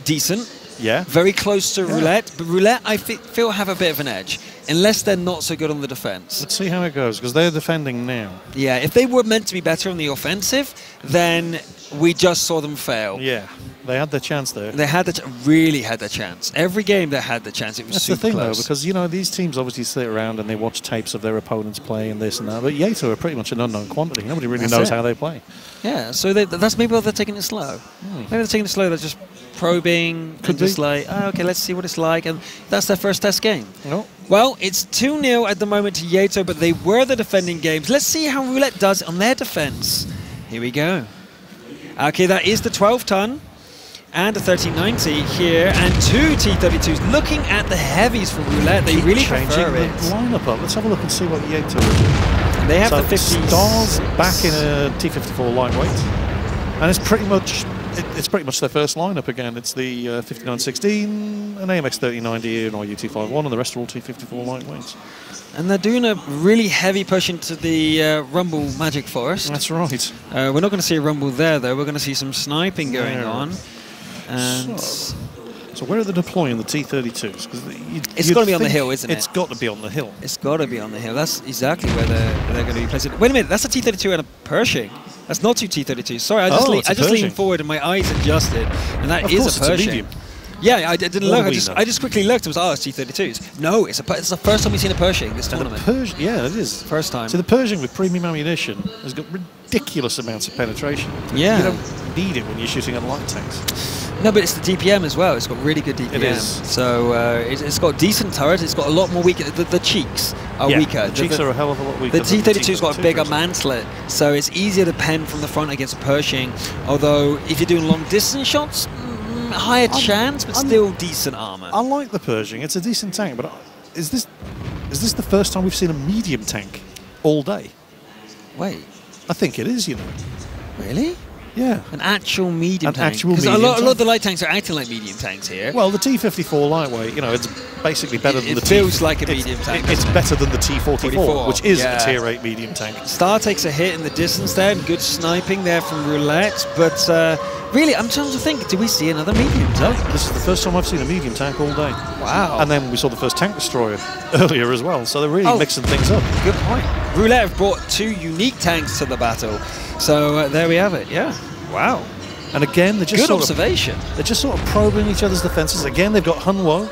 decent.
Yeah.
Very close to Roulette, but Roulette I feel have a bit of an edge, unless they're not so good on the defense.
Let's see how it goes because they're defending now.
Yeah, if they were meant to be better on the offensive, then we just saw them fail.
Yeah, they had their chance there.
They had the ch- really had the chance. Every game they had the chance. It was
That's the thing,
close.
though, because you know these teams obviously sit around and they watch tapes of their opponents play and this and that. But Yato are pretty much an unknown quantity. Nobody really
That's
knows
it.
how they play.
yeah, so they, that's maybe why they're taking it slow. Hmm. Maybe they're taking it slow. They're just probing.
Could
and just like, oh, okay, let's see what it's like, and that's their first test game.
No,
Well, it's 2 0 at the moment to Yato, but they were the defending games. Let's see how Roulette does on their defense. Here we go. Okay, that is the 12 ton and a 1390 here, and two T32s. Looking at the heavies for Roulette, they
keep
really
changing
prefer
the
it.
lineup up. Let's have a look and see what Yato are.
They have
so
the 50
Stars back in a T54 lightweight, and it's pretty much it, it's pretty much their first lineup again. It's the uh, 5916, an AMX 3090, an RU251, and the rest are all T54 lightweights.
And they're doing a really heavy push into the uh, Rumble Magic Forest.
That's right.
Uh, we're not going to see a Rumble there, though. We're going to see some sniping going on. And
So- So where are they deploying the T32s? Because
It's gotta be on the hill, isn't it?
It's got to be on the hill.
it's got to be on the hill. That's exactly where they're, they're going to be placed. Wait a minute, that's a T32 and a Pershing. That's not two T32s. Sorry, I just,
Oh, a
I just leaned forward and my eyes adjusted, and that
Of
is a
it's a
Pershing.
medium.
Yeah, I didn't look. I just,
know?
I just quickly looked. It was, oh, it's T32s. No, it's a. It's the first time we've seen a Pershing this tournament.
Pershing, yeah, it is.
First time.
So the Pershing with premium ammunition has got ridiculous amounts of penetration.
Yeah.
You don't need it when you're shooting at light tanks.
No, but it's the DPM as well. It's got really good DPM.
It is.
So uh, it, it's got decent turret. It's got a lot more weaker. The, the cheeks are
yeah,
weaker.
The cheeks
the,
are a hell of a lot weaker.
The
than
T32's got a
T32,
bigger mantlet, so it's easier to pen from the front against a Pershing. Although, if you're doing long distance shots, higher
I'm-
chance, but
I'm-
still decent armor.
I like the Pershing. It's a decent tank, but is this is this the first time we've seen a medium tank all day?
Wait,
I think it is. You know.
really?
Yeah.
An actual medium
An
tank?
actual
'Cause
medium
a lot, a lot
tank.
of the light tanks are acting like medium tanks here.
Well, the T54 lightweight, you know, it's basically better
It-
than
it
the
feels like a
it's-
medium tank,
it- it's
doesn't it?
better than the T44,
44,
which is
yeah.
a tier 8 medium tank.
Star takes a hit in the distance there, and good sniping there from Roulette. But uh, really, I'm trying to think, do we see another medium tank?
this is the first time I've seen a medium tank all day.
Wow.
And then we saw the first tank destroyer (laughs) earlier as well, so they're really
Oh.
mixing things up.
Good point. Roulette have brought two unique tanks to the battle. So uh, there we have it. Yeah. Wow.
And again, they're just
Good
sort
observation.
Of, they're just sort of probing each other's defences. Again, they've got Hunwo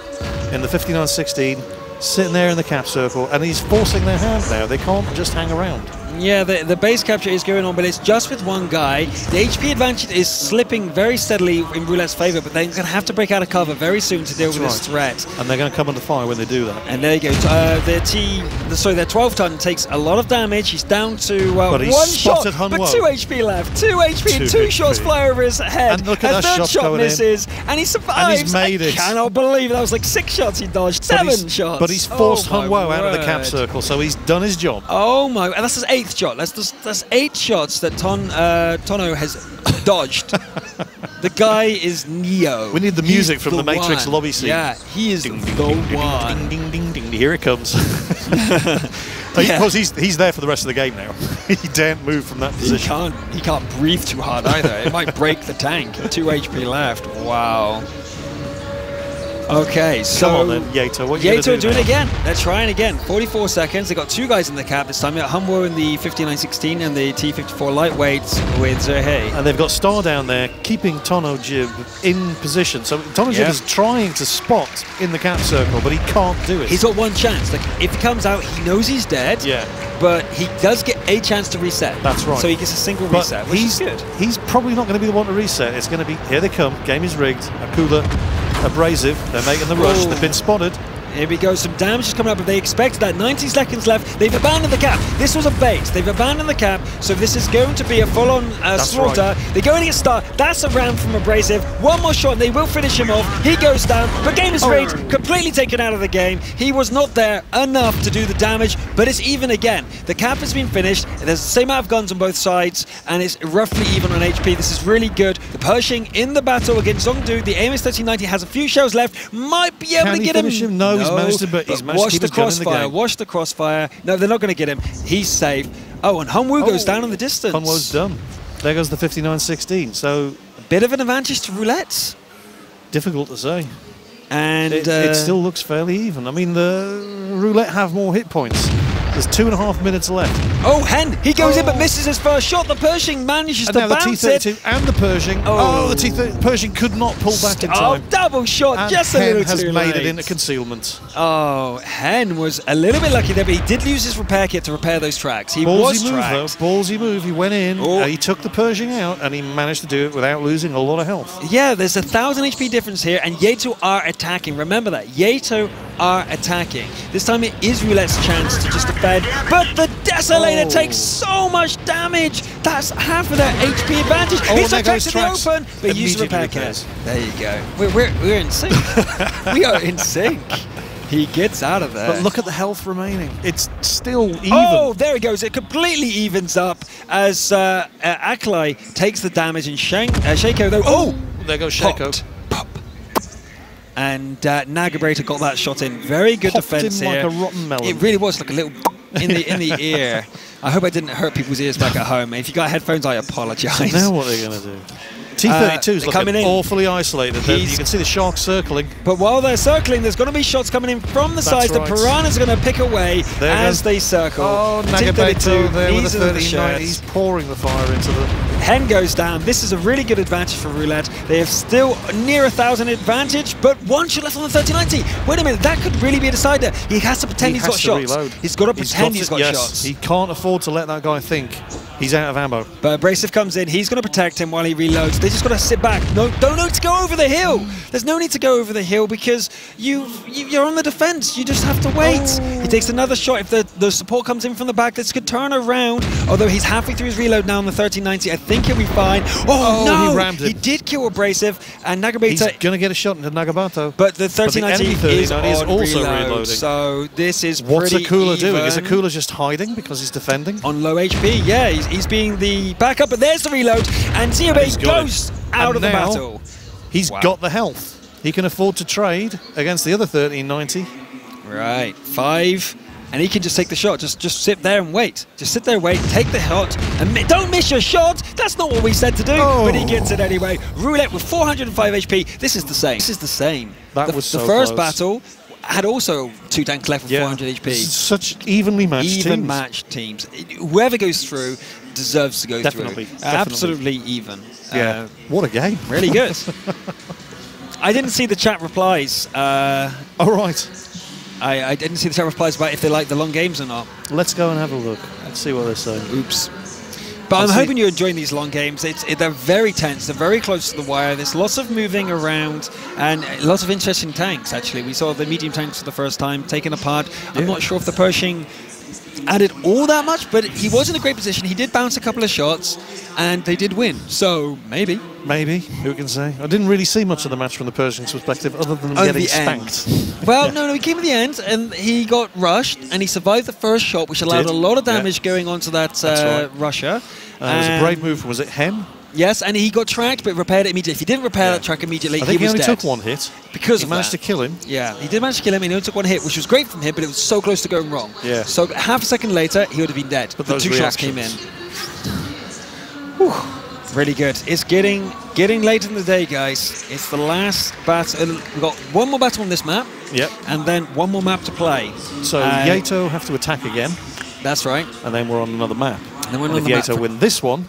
in the 59-16 sitting there in the cap circle, and he's forcing their hand now. They can't just hang around.
Yeah, the, the base capture is going on, but it's just with one guy. The HP advantage is slipping very steadily in Roulette's favour, but they're going to have to break out of cover very soon to deal
That's
with
right.
this threat.
And they're going to come under fire when they do that.
And there you go. Uh, their T, the, sorry, their 12 ton takes a lot of damage. He's down to uh,
But he's
one shot,
spotted Hun
but two HP left. Two HP,
Two
two,
HP.
shots fly over his head.
And look at
a
that
third
shot
shot
going in.
misses, and he survives.
And he's made
I
it.
cannot believe that was like six shots he dodged.
But
Seven shots.
But he's forced
oh,
Hunwo out of the cap circle, so he's done his job.
Oh my! And that's his eighth shot. That's that's, that's eight shots that Ton uh, Tono has (coughs) dodged. the guy is Neo.
We need the
He's
music from the Matrix
one.
lobby scene.
Yeah, he is
Ding,
the
ding, ding, ding,
one.
ding, ding, ding, ding. Here it comes. (laughs) (laughs) He-
Yeah.
Because he's, he's there for the rest of the game now. (laughs) he daren't move from that position.
He can't he can't breathe too hard either. it might break the tank. Two HP left. Wow. Okay, so
Come on then, Yato. What
Yato
do
doing
now?
it again. They're trying again. 44 seconds. They got two guys in the cap this time. Hunwo in the 5916 and the T54 lightweight with Zerhei.
And they've got Star down there keeping Tono Jib in position. So Tono Jib
Yeah.
is trying to spot in the cap circle, but he can't do it.
He's got one chance. Like if he comes out, he knows he's dead.
yeah.
But he does get a chance to reset.
That's right.
So he gets a single
But
reset, which
he's,
is good.
he's probably not going to be the one to reset. It's going to be, here they come, game is rigged. Akula, abrasive, they're making the rush,
Oh.
they've been spotted.
Here we go. Some damage is coming up, but they expect that. 90 seconds left. They've abandoned the cap. This was a bait. They've abandoned the cap, so this is going to be a full-on uh, slaughter. They're going to get start. That's a round from Abrasive. One more shot, and they will finish him off. He goes down, but game is rigged. Completely taken out of the game. He was not there enough to do the damage, but it's even again. The cap has been finished. There's the same amount of guns on both sides, and it's roughly even on HP. This is really good. The Pershing in the battle against Zongdu. The AMX 1390 has a few shells left. Might be able
Can
to get
finish him? No, he's managed to- but he's managed to
watch
keep
the
his gun in the
crossfire.
game.
Watch the crossfire. No, they're not going to get him. He's safe. Oh, and goes
Oh,
down in the distance.
Hunwo's done. There goes the 59-16. So a
Bit of an advantage to roulette.
difficult to say.
And
It,
uh,
it still looks fairly even. I mean, the roulette have more hit points. There's two and a half minutes left.
Oh, Hen! He goes in but
Oh.
misses his first shot. The Pershing manages
And
to
now the T32
it.
and the Pershing.
Oh.
Oh, the T30 Pershing could not pull back in time.
Oh, double shot!
and
just a
Hen
little
has
too
made
late.
it into concealment.
Oh, Hen was a little bit lucky there, but he did use his repair kit to repair those tracks. He was
Ballsy move
tracked.
though. Ballsy move. He went in.
Oh.
uh, he took the Pershing out, and he managed to do it without losing a lot of health.
Yeah, there's a thousand HP difference here, and Yato are attacking. Remember that. Yato are attacking. This time it is Roulette's chance to just defend, but the Desolator
Oh.
takes so much damage. That's half of their HP advantage.
Oh,
He's
and there
the open, but he used repair
repairs.
kit. There you go. We're, we're, we're in sync. (laughs) we are in sync. He gets out of there.
But look at the health remaining. It's still even.
Oh, there he goes. It completely evens up as uh, uh, Aklai takes the damage and Shank, uh, Shaco though. Oh,
there goes Shaco.
popped. And uh, got that shot in. Very good
Popped
defense
like
here.
a rotten melon.
It really was like a little in the in the ear. I hope I didn't hurt people's ears back at home. If you got headphones, I apologise.
Now what are they going to do? T32
Uh,
is looking
coming in.
awfully isolated. You can see the shark circling.
But while they're circling, there's going to be shots coming in from the sides.
right.
The Piranha's are going to pick away
There
as they circle.
Oh,
Team
Nagabeto
32,
there with
knees
a
into the
39.
shirts.
He's pouring the fire into them.
Hen goes down. This is a really good advantage for Roulette. They have still near a thousand advantage, but one shot left on the 3090. Wait a minute, that could really be a decider. He has to pretend
he
has
has
got
to
shots.
reload.
He's got to pretend he's got,
to- yes,
shots.
He can't afford to let that guy think he's out of ammo.
But Abrasive comes in. He's going to protect him while he reloads. They just got to sit back. No, don't need to go over the hill. There's no need to go over the hill because you, you you're on the defense. You just have to wait. He takes another shot. If the, the support comes in from the back, this could turn around. Although he's halfway through his reload now on the 1390, I think he'll be fine. Oh,
Oh,
no!
he.
He did kill Abrasive and
He's going to get a shot into Nagabato.
But the
But the
1390 is,
is also
reload,
reloading.
So this is
What's
pretty
Akula doing? Is
even.
cooler just hiding because he's defending?
on low HP. Yeah, he's, he's being the backup, but there's the reload, and Xiaobei goes
it.
out
And
of the battle.
He's
Wow.
got the health. He can afford to trade against the other 1390.
Right, five, and he can just take the shot. Just just sit there and wait. Just sit there, wait, take the shot, and mi- don't miss your shot. That's not what we said to do, but he
Oh.
gets it oh. anyway. Roulette with 405 HP. This is the same. This is the same.
That
the,
was
the first
close.
battle had also two tanks left with 400 HP.
Such evenly matched
even
teams.
matched teams. Whoever goes through, deserves to go
Definitely,
through.
definitely.
Absolutely even.
Yeah.
Uh,
what a game.
really good. (laughs) I didn't see the chat replies. Uh,
All right.
I, I didn't see the chat replies about if they like the long games or not.
Let's go and have a look. Let's see what they're saying.
Oops. But
I'll
I'm hoping you're enjoying these long games. It's it, they're very tense. They're very close to the wire. There's lots of moving around and lots of interesting tanks. Actually, we saw the medium tanks for the first time taken apart. I'm not sure if the Pershing added all that much, but he was in a great position. He did bounce a couple of shots, and they did win. So maybe.
Maybe. Who can say? I didn't really see much of the match from the Pershing's perspective other than
Oh,
getting spanked. (laughs)
Well,
Yeah.
no, no, he came at the end and he got rushed and he survived the first shot, which allowed
Did,
a lot of
yeah.
damage going onto that uh,
right.
Russia.
Uh, it was a brave move. Was it Hen?
Yes, and he got tracked, but repaired it immediately. If he didn't repair
Yeah.
that track immediately,
I think
he
he,
was
only
dead.
took one hit.
Because
he managed
that.
to kill him.
Yeah, he did manage to kill him, and he only took one hit, which was great from him, but it was so close to going wrong.
Yeah.
So half a second later, he would have been dead.
But
the two shots came in. Whew. Really good. It's getting getting late in the day, guys. It's the last battle. We've got one more battle on this map,
Yep.
and then one more map to play.
So
Uh,
Yato have to attack again,
That's right.
and then we're on another map.
And, then we're on
and if
map
Yato win this one,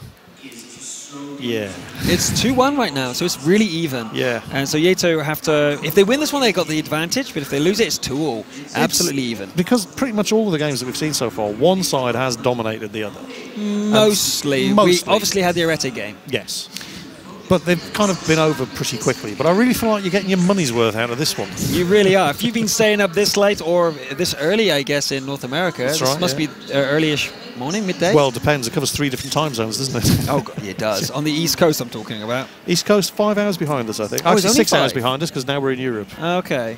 yeah,
It's 2-1 right now, so it's really even.
Yeah.
And so Yato have to... If they win this one, they've got the advantage, but if they lose it, it's 2-all. Absolutely even.
because pretty much all of the games that we've seen so far, one side has dominated the other.
Mostly. We
mostly.
obviously had the Arete game.
Yes. But they've kind of been over pretty quickly. But I really feel like you're getting your money's worth out of this one.
You really are. If you've been staying up this late or this early, I guess, in North America,
That's
this
right,
must
yeah.
be early-ish morning, midday?
Well, it depends. It covers three different time zones, doesn't it? (laughs)
oh, God, it does. On the East Coast, I'm talking about.
East Coast, five hours behind us, I think.
Oh,
Actually, six hours behind us because now we're in Europe.
Okay.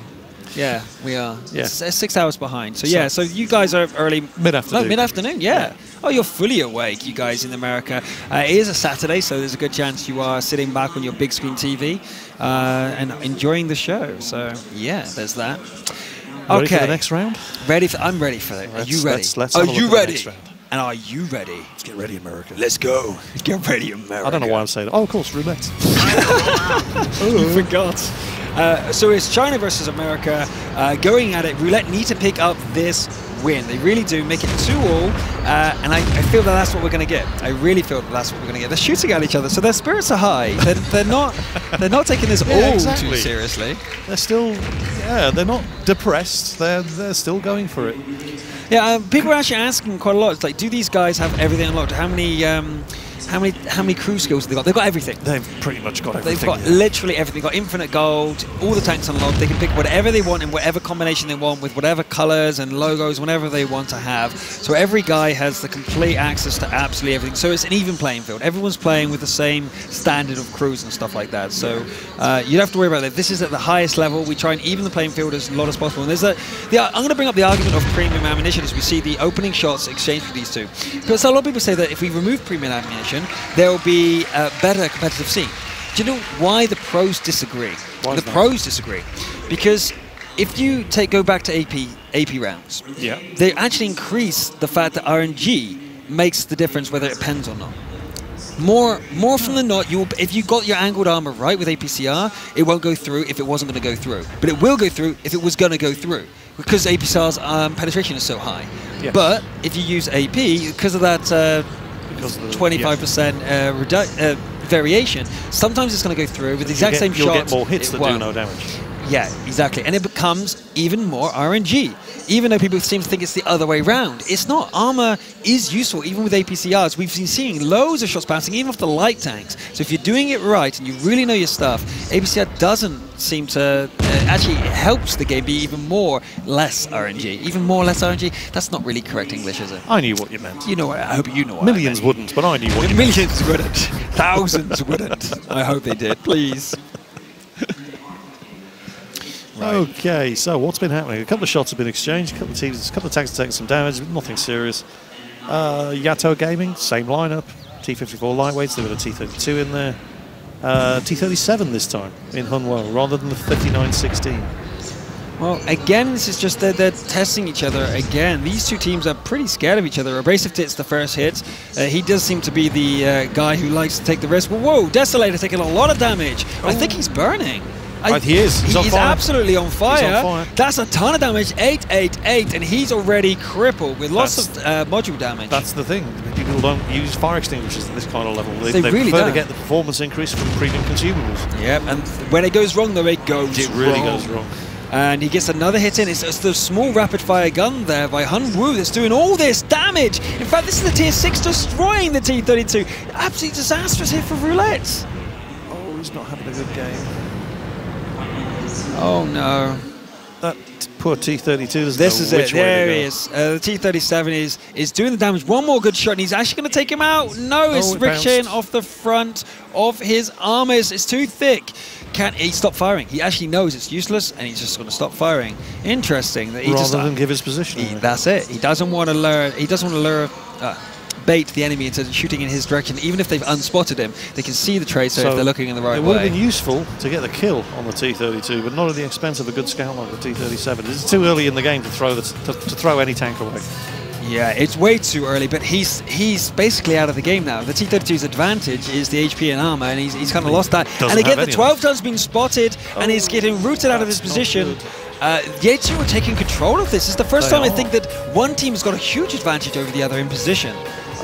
Yeah, we are.
Yeah.
S- six hours behind. So,
So-
yeah, so you guys are early.
Mid-afternoon.
No, mid-afternoon, yeah. Oh, you're fully awake, you guys in America. Uh, it is a Saturday, so there's a good chance you are sitting back on your big screen TV uh, and enjoying the show. So, yeah, there's that.
Ready
okay.
for the next round?
Ready for, I'm ready for it. Are you ready?
let's- let's
are
have a look
you ready?
Next round.
And are you ready?
Let's get ready, America.
Let's go. Get ready, America.
I don't know why I'm saying that. Oh, of course, roulette. (laughs)
you forgot. Uh, so it's China versus America uh, going at it. Roulette need to pick up this win. They really do make it two all, uh, and I, I feel that that's what we're going to get. I really feel that that's what we're going to get. They're shooting at each other, so their spirits are high. They're, they're not they're not taking this (laughs)
Yeah,
all too seriously.
They're still, yeah, they're not depressed. They're they're still going for it.
Yeah, um, people are actually asking quite a lot. It's like, do these guys have everything unlocked? How many um, how many how many crew skills have they got? They've got everything.
They've pretty much got everything.
They've got literally everything. They've got infinite gold, all the tanks unlocked. They can pick whatever they want in whatever combination they want with whatever colors and logos, whatever they want to have. So every guy has the complete access to absolutely everything. So it's an even playing field. Everyone's playing with the same standard of crews and stuff like that. So uh, you don't have to worry about that. This is at the highest level. We try and even the playing field as lot as possible. And there's a, the, I'm going to bring up the argument of premium ammunition as we see the opening shots exchanged for these two. Because a lot of people say that if we remove premium ammunition, there will be a better competitive scene. Do you know why the pros disagree?
Why
the
that?
pros disagree because if you take go back to AP AP rounds,
Yeah.
they actually increase the fact that RNG makes the difference whether it pens or not. More, more often than not, you if you got your angled armor right with APCR, it won't go through if it wasn't going to go through. But it will go through if it was going to go through because APCR's um, penetration is so high. But if you use AP, because of that uh,
because of the-
25% uh, uh, variation, sometimes it's going to go through with the exact
you'll
same
get, you'll
shot.
get more hits
it
that do
won't.
no damage.
Yeah, exactly. And it becomes even more RNG. Even though people seem to think it's the other way round. It's not. Armor is useful even with APCRs. We've been seeing loads of shots bouncing even off the light tanks. So if you're doing it right and you really know your stuff, APCR doesn't seem to uh, actually it helps the game be even more less RNG. Even more less RNG. That's not really correct English, is it?
I knew what you meant.
You know what? I hope you know what I
Millions wouldn't, but I knew what you meant.
Millions wouldn't. (laughs) Thousands wouldn't. I hope they did. Please.
Okay, so what's been happening? A couple of shots have been exchanged. A couple of teams, a couple of tanks have taken some damage, but nothing serious. Uh, Yato Gaming, same lineup. T54 lightweights. They've got a T32 in there. Uh, T37 this time in Hunwo rather than the 5916.
Well, again, this is just that they're testing each other again. These two teams are pretty scared of each other. Abrasive Tit's the first hit. Uh, he does seem to be the uh, guy who likes to take the risk. Whoa, Desolator taking a lot of damage. I think he's burning.
I, he is. He's,
he's
absolutely
on fire.
on fire.
That's a ton of damage. 888, and he's already crippled with lots
That's,
of uh, module damage.
That's the thing. People don't use fire extinguishers at this kind of level. They,
They
they
really
prefer
don't.
to get the performance increase from premium consumables.
Yep, and when it goes wrong, though, it goes
It really
wrong.
goes wrong.
And he gets another hit in. It's, it's the small rapid fire gun there by Hunwo that's doing all this damage. In fact, this is the tier 6 destroying the T32. Absolutely disastrous hit for Roulette.
Oh, he's not having a good game.
Oh no.
That poor T32 doesn't
This is it. There he is. Uh, the T37 is is doing the damage. One more good shot, and he's actually going to take him out. No, it's
Oh, it
ricocheting off the front of his armor. It's, too thick. Can't he stop firing? He actually knows it's useless, and he's just going to stop firing. Interesting that he
Rather
just
than give his position.
he, that's it. He doesn't want to lure. He doesn't want to lure. Uh, bait the enemy into shooting in his direction even if they've unspotted him they can see the tracer if they're looking in the right way.
it would
way
have been useful to get the kill on the T32, but not at the expense of a good scout like the T37. It's too early in the game to throw the, to, to throw any tank away.
Yeah, it's way too early, but he's he's basically out of the game now. The T-32's advantage is the HP and armor, and he's, he's kind of lost that.
Doesn't
and again, the 12 ton's been spotted, and he's getting rooted out of his position. Uh, Yates are taking control of this. It's the first
They
time I think that one team has got a huge advantage over the other in position.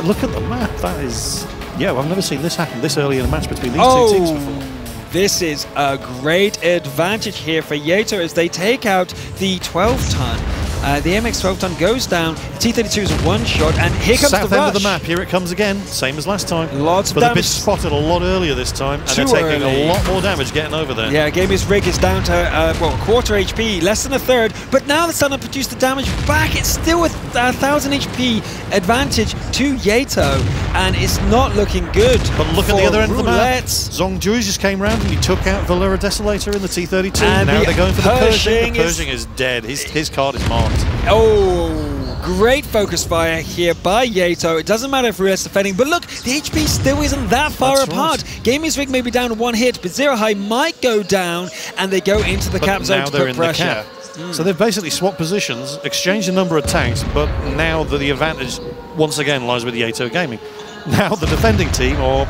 Look at the map. That is. Yeah, well, I've never seen this happen this early in a match between these
Oh,
two teams before.
this is a great advantage here for Yato as they take out the 12 ton. Uh, the MX 12 ton goes down. The T32 is one shot, and here comes
South
the
end of the map. Here it comes again. Same as last time.
Lots of
but they've been spotted a lot earlier this time, and
Too
they're taking
early.
a lot more damage getting over there.
Yeah, Gamers Rig is down to, uh, well, a quarter HP, less than a third, but now they're starting to produce the damage back. It's still a 1,000 HP advantage to Yato, and it's not looking good.
But look at the other end of the map. Zong Jui just came round and he took out Valera Desolator in the T32.
And
now
the
they're going for the Pershing.
Pershing
The
is-
Pershing is, dead. His, his card is marked.
Oh, great focus fire here by Yato. It doesn't matter if Roulette's defending, but look, the HP still isn't that far
That's
apart. Gaming's Rig may be down one hit, but Zero High might go down, and they go into the
But
cap zone
now
to
they're
put
in
pressure.
the cap. Hmm. So they've basically swapped positions, exchanged a number of tanks, but now the, the advantage once again lies with Yato Gaming. Now the defending team are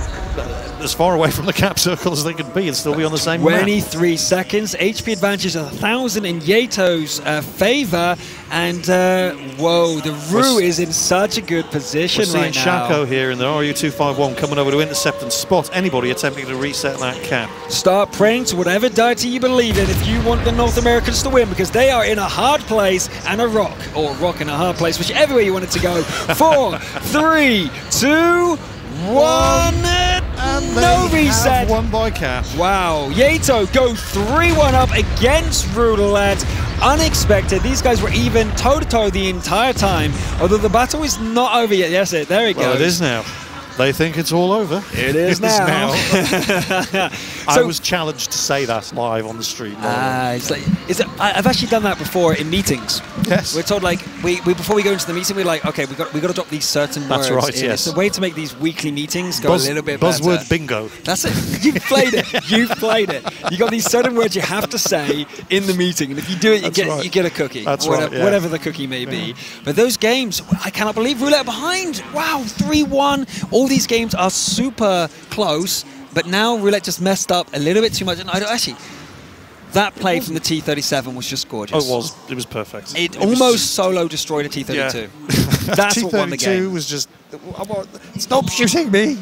as far away from the cap circle as they could be and still be on the same map.
23 seconds. HP advantage is 1,000 in Yato's uh, favor. And, uh, whoa, the Rue is in such a good position
We're seeing
right now.
Shako here in the RU251 coming over to intercept and spot anybody attempting to reset that cap.
Start praying to whatever deity you believe in if you want the North Americans to win because they are in a hard place and a rock, or rock in a hard place, whichever way you want it to go. (laughs) Four, three, two, one.
And
no reset.
won by cap.
Wow, Yato go 3-1 up against Roulette. Unexpected. These guys were even toe-to-toe the entire time. Although the battle is not over yet. Yes, it. There it
Well,
goes.
it is now. They think it's all over.
It is (laughs) now. (laughs)
I
So-
was challenged to say that live on the stream.
Ah, it's like, is it, I, I've actually done that before in meetings.
Yes.
We're told like we, we before we go into the meeting, we're like, okay, we got we got to drop these certain
That's
words.
right,
in.
yes.
It's a way to make these weekly meetings go
Buzz-
a little bit
buzzword
better.
bingo.
That's it. You've played it. (laughs) You've played it. You got these certain words you have to say in the meeting, and if you do it, you
That's
get
right.
you get a cookie.
That's
whatever,
right, yeah.
whatever the cookie may be. But those games, I cannot believe roulette behind. Wow, three one. All these games are super close, but now roulette just messed up a little bit too much. And I don't actually. That play from the T37 was just gorgeous.
Oh, it was. It was perfect.
It,
was
almost
just-
solo destroyed a T32.
Yeah. (laughs)
That's what won the
T32
game.
was just. Stop shooting me!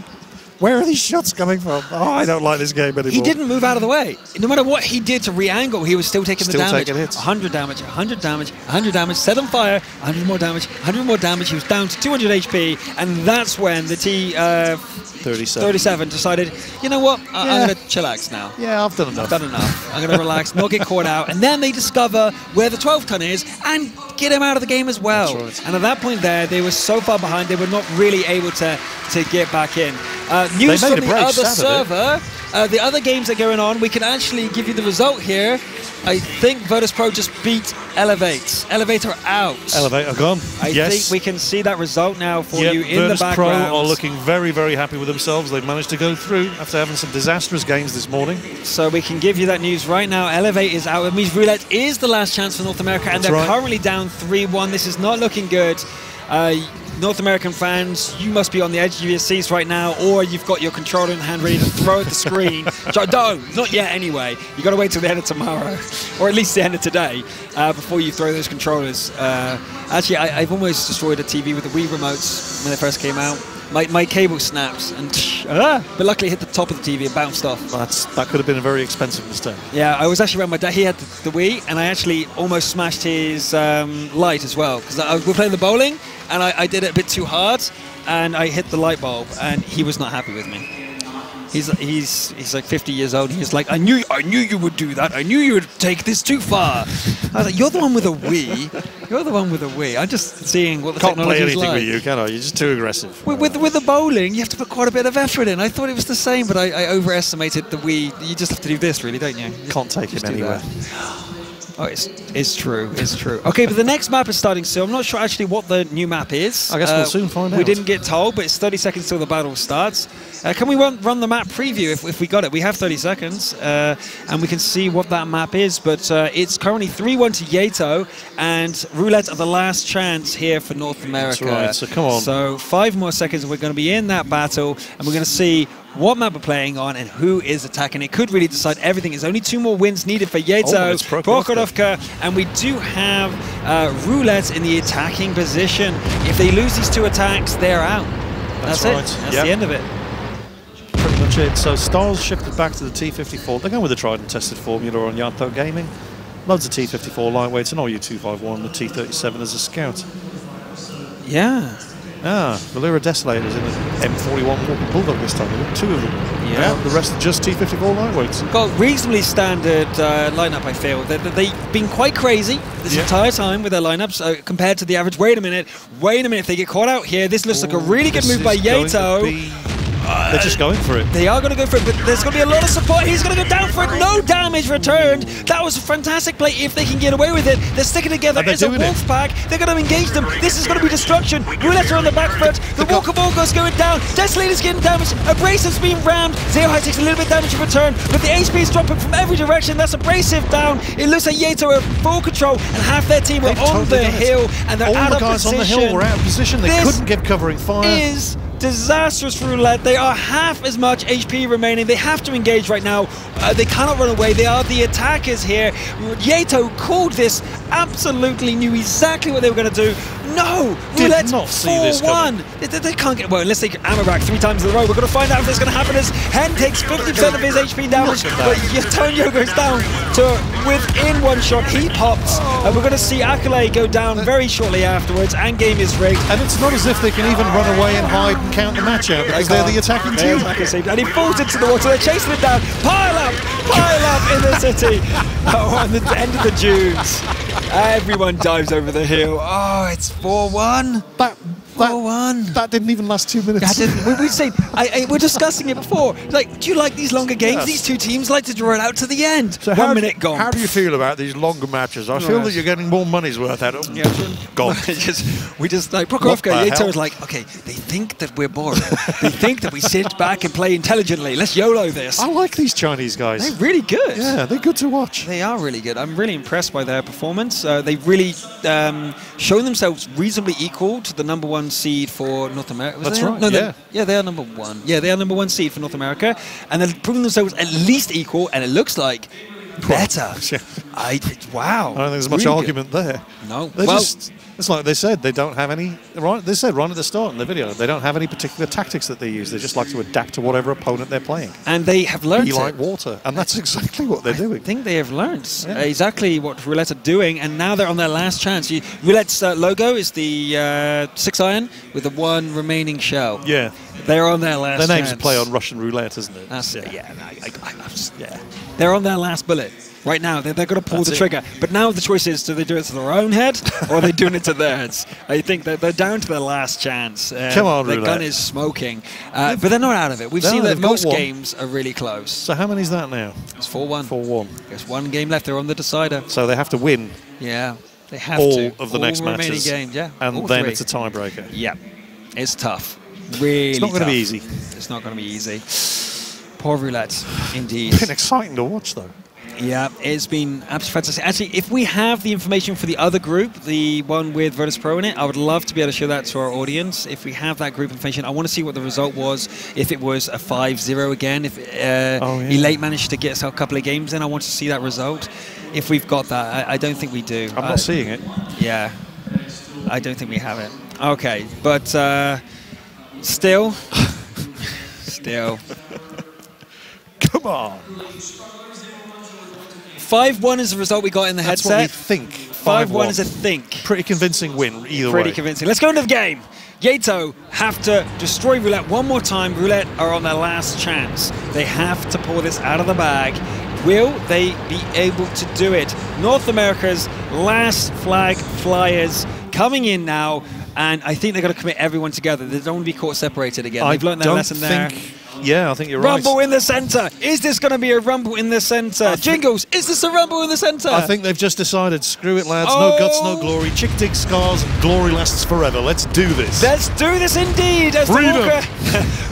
Where are these shots coming from? (laughs) Oh, I don't like this game anymore.
He didn't move out of the way. No matter what he did to re-angle, he was still taking
Still
the damage.
taking hits.
100 damage, 100 damage, 100 damage, set on fire, 100 more damage, 100 more damage. He was down to 200 HP, and that's when the T uh,
37.
37 decided, you know what, I-. I'm going to chillax now.
Yeah, I've done enough.
I've done enough. I'm going to relax, not get caught out. And then they discover where the 12 ton is and get him out of the game as well.
Right.
And at that point there, they were so far behind, they were not really able to, to get back in. Uh, news from the other server. Uh, the other games that are going on, we can actually give you the result here. I think Virtus Pro just beat Elevate. Elevator out.
Elevator gone.
I
yes.
think we can see that result now for
Yep,
you in
Virtus
the
Pro
background.
are looking very, very happy with themselves. They've managed to go through after having some disastrous games this morning.
So we can give you that news right now. Elevate is out. It means Roulette is the last chance for North America, and
That's
they're
right.
currently down 3 1. This is not looking good. Uh, North American fans, you must be on the edge of your seats right now, or you've got your controller in hand ready to throw at the screen. (laughs) so don't, not yet anyway. You've got to wait till the end of tomorrow, (laughs) or at least the end of today, uh, before you throw those controllers. Uh, actually, I, have almost destroyed a TV with the Wii remotes when they first came out. My, my cable snaps, and ah, but luckily hit the top of the TV and bounced off.
That's that could have been a very expensive mistake.
Yeah, I was actually around my dad. He had the, the Wii, and I actually almost smashed his um, light as well because we were playing the bowling, and I, I did it a bit too hard, and I hit the light bulb, and he was not happy with me. He's he's he's like 50 years old. He's like, I knew I knew you would do that. I knew you would take this too far. I was like, you're the one with a Wii. You're the one with a Wii. I'm just seeing what the
Can't
technology
play anything
like.
with you, can I? You're just too aggressive.
With, with, with the bowling, you have to put quite a bit of effort in. I thought it was the same, but I, I overestimated the Wii. You just have to do this, really, don't you? you
Can't take him anywhere. (gasps) (laughs)
Oh, it's, it's true. It's true. Okay, but the next map is starting soon. I'm not sure actually what the new map is.
I guess we'll soon find
We
out.
We didn't get told, but it's 30 seconds till the battle starts. Uh, can we run, run the map preview if, if we got it? We have 30 seconds, uh, and we can see what that map is. But uh, it's currently 3-1 to Yato, and Roulette are the last chance here for North America.
That's right, so come on.
So five more seconds, and we're going to be in that battle, and we're going to see what map we're playing on and who is attacking. It could really decide everything. There's only two more wins needed for
Oh,
Yato,
Prokhorovka.
Prokhorovka, and we do have uh, Roulette in the attacking position. If they lose these two attacks, they're out. That's,
That's
it.
right.
That's
Yep.
the end of it.
Pretty much it. So Stars shifted back to the T54. They're going with the tried and tested formula on Yato Gaming. Loads of T54 lightweights, an RU251, the T37 as a scout.
Yeah.
Ah, Valera Desolators in an M41 Walker Bulldog this time. Two of them.
Yeah.
the rest are just T54 lightweights.
Got reasonably standard uh, lineup, I feel. They, they- they've been quite crazy this
Yeah.
entire time with their lineups uh, compared to the average. Wait a minute. Wait a minute. If they get caught out here, this looks like a really good move by
is
Yato.
Be- They're just going for it.
They are going to go for it, but there's going to be a lot of support. He's going to go down for it. No damage returned. That was a fantastic play if they can get away with it. They're sticking together
they're
as a
doing it.
wolf pack. They're going to engage them. This is going to be destruction. Roulette are on the back foot. The
got-
Walker Bulldog's going down. Desolator's getting damaged. Abrasive's being rammed. Zero High takes a little bit damage in return, but the HP is dropping from every direction. That's Abrasive down. It looks like Yato are full control, and half their team are
They've
on
totally
the hill, and they're
All
out
the
of
guys on the hill were out of position. They
This
couldn't give covering fire.
Is disastrous roulette. They are half as much HP remaining. They have to engage right now. Uh, they cannot run away. They are the attackers here. Yato called this. Absolutely knew exactly what they were going to do. No,
Did
roulette
not see this
4-1. They, they- they can't get well unless they ammo back three times in a row. We're going to find out if that's going to happen. As Hen takes 50% of his HP damage, but. Yatonio goes down to within one shot. He pops, and we're going to see Akale go down very shortly afterwards. And game is rigged.
And it's not as if they can even run away and hide and count the match out because they're the attacking
They're
team.
And he falls into the water. They're chasing him down. Pile up! Pile up in the city. (laughs) Oh, on the end of the dunes. Everyone dives over the hill. Oh, it's 4 1.
That,
1.
that didn't even last two minutes.
That didn't, we, we say, I, I, we're discussing it before. Like, do you like these longer games?
Yes.
These two teams like to draw it out to the end.
So
One
how,
minute gone.
How do you feel about these longer matches? I feel
Yes.
that you're getting more money's worth out of them.
Yeah.
Gone. (laughs)
just, we just like
What
Prokhorovka, Yato was like, okay, they think that we're boring. they think that we sit back and play intelligently. Let's YOLO this.
I like these Chinese guys.
They're really good.
Yeah, they're good to watch.
They are really good. I'm really impressed by their performance. Uh, they've really um, shown themselves reasonably equal to the number one seed for North America. Was
That's right,
No,
yeah.
they're- yeah, they are number one. Yeah, they are number one seed for North America, and they're proving themselves at least equal. And it looks like better. (laughs) I wow.
I don't think there's much
Really
argument there.
No.
They
Well-
just, it's like they said, they don't have any, right, they said right at the start in the video, they don't have any particular tactics that they use. They just like to adapt to whatever opponent they're playing.
And they have learned
Be
it.
like water. And that's exactly what they're doing.
I think they have learned
Yeah.
exactly what Roulette are doing, and now they're on their last chance. You, Roulette's uh, logo is the uh, six iron with the one remaining shell.
Yeah.
They're on their last.
Their name's
chance.
play on Russian roulette, isn't it?
That's it. Yeah, no, I, I, I, yeah. They're on their last bullet right now. They're, they're going to pull
That's
the
it.
trigger. But now the choice is: do they do it to their own head, or are they doing it to theirs? I think that they're down to their last chance. Uh,
Come on,
the gun is smoking, uh, but they're not out of it. We've
No,
seen that most games are really close.
So how many is that now?
It's four-one.
4-1.
There's one game left. They're on the decider.
So they have to win
Yeah, they have
all
to.
of the
All
next matches.
games. Yeah,
And
all
then
three.
it's a tiebreaker.
Yeah, it's tough. Really,
It's not going to be easy.
It's not going to be easy. Poor roulette, indeed.
It's Been exciting to watch though.
Yeah, it's been absolutely fantastic. Actually, if we have the information for the other group, the one with Virtus Pro in it, I would love to be able to show that to our audience. If we have that group information, I want to see what the result was. If it was a 5-0 again, if uh,
Oh, yeah.
Elate managed to get us a couple of games in, I want to see that result. If we've got that, I, I don't think we do.
I'm
Uh,
not seeing it.
Yeah, I don't think we have it. Okay, but uh, still, (laughs) still. (laughs)
Come on.
5-1 is the result we got in the
That's what we think.
5-1 is a think.
pretty convincing win either
Pretty
way.
convincing. Let's go into the game. Yato have to destroy Roulette one more time. Roulette are on their last chance. They have to pull this out of the bag. Will they be able to do it? North America's last flag flyers coming in now, and I think they're going to commit everyone together. They don't want to be caught separated again.
I
They've learned their lesson there.
Yeah, I think you're
Rumble
right.
Rumble in the center. Is this going to be a rumble in the center? Jingles, is this a rumble in the center?
I think they've just decided, screw it, lads. No guts, no
Oh.
glory. Chick dig scars, and glory lasts forever. Let's do this.
Let's do this indeed as
Freedom.
Walker,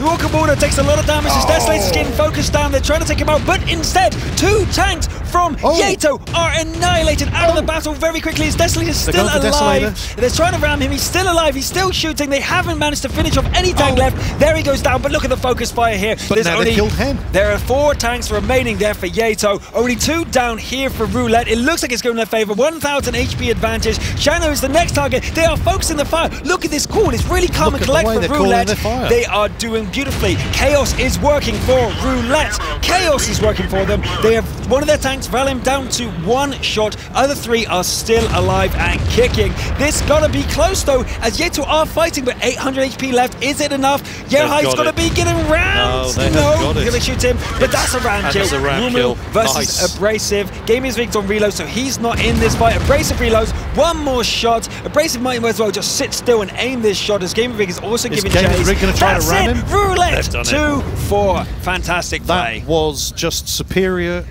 (laughs) Walker Bulldog takes a lot of damage. His Desolator's getting focused down. They're trying to take him out, but instead, two tanks from
Oh.
Yato are annihilated out of the oh. battle very quickly. His Desolator's
They're
still alive.
Desolator.
They're trying to ram him. He's still alive. He's still shooting. They haven't managed to finish off any tank
Oh.
left. There he goes down, but look at the focus fire here.
But
There's
now they
only,
killed Hen.
There are four tanks remaining there for Yato. Only two down here for Roulette. It looks like it's going in their favor. 1,000 HP advantage. Shano is the next target. They are focusing the fire. Look at this call. It's really calm
Look
and
at the
for Roulette. They are doing beautifully. Chaos is working for Roulette. Chaos is working for them. They have one of their tanks, Valim, down to one shot. Other three are still alive and kicking. This gotta be close though, as Yato are fighting, but 800 HP left. Is it enough? Yerhai's
got
gotta be getting rounds.
No,
no,
it.
gonna shoot him, but that's a round kill.
a round kill.
versus
Nice.
Abrasive. Game is rigged on reload, so he's not in this fight. Abrasive reloads, one more shot. Abrasive might as well just sit still and aim this shot as Game Rig is also
Is
giving
Game
chase.
Rig gonna try to
That's
ram
it.
him?
Roulette,
They've it.
two, four. Fantastic play.
That was just superior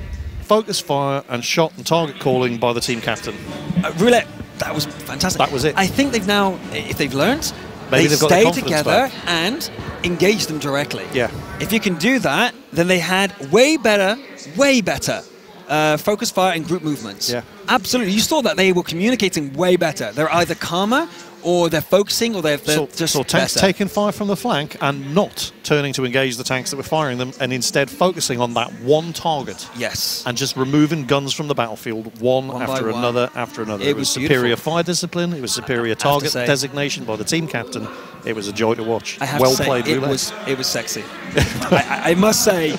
focus fire and shot and target calling by the team captain.
Uh, roulette, that was fantastic.
That was it.
I think they've now, if they've learned,
Maybe
they
they've got their
stay together
back.
and engage them directly.
Yeah.
If you can do that, then they had way better, way better uh, focus fire and group movements.
Yeah.
Absolutely. You saw that they were communicating way better. They're either calmer or they're focusing or they're, they're
So,
just
so tanks
better.
taking fire from the flank and not turning to engage the tanks that were firing them and instead focusing on that one target
Yes.
and just removing guns from the battlefield one,
One
after
one.
another after another.
It
It,
was
was, superior fire discipline, it was superior target
say-
designation by the team captain. It was a joy to watch.
I have
well
to say,
played,
it
Roulette.
was it was sexy. (laughs) I, I- I must say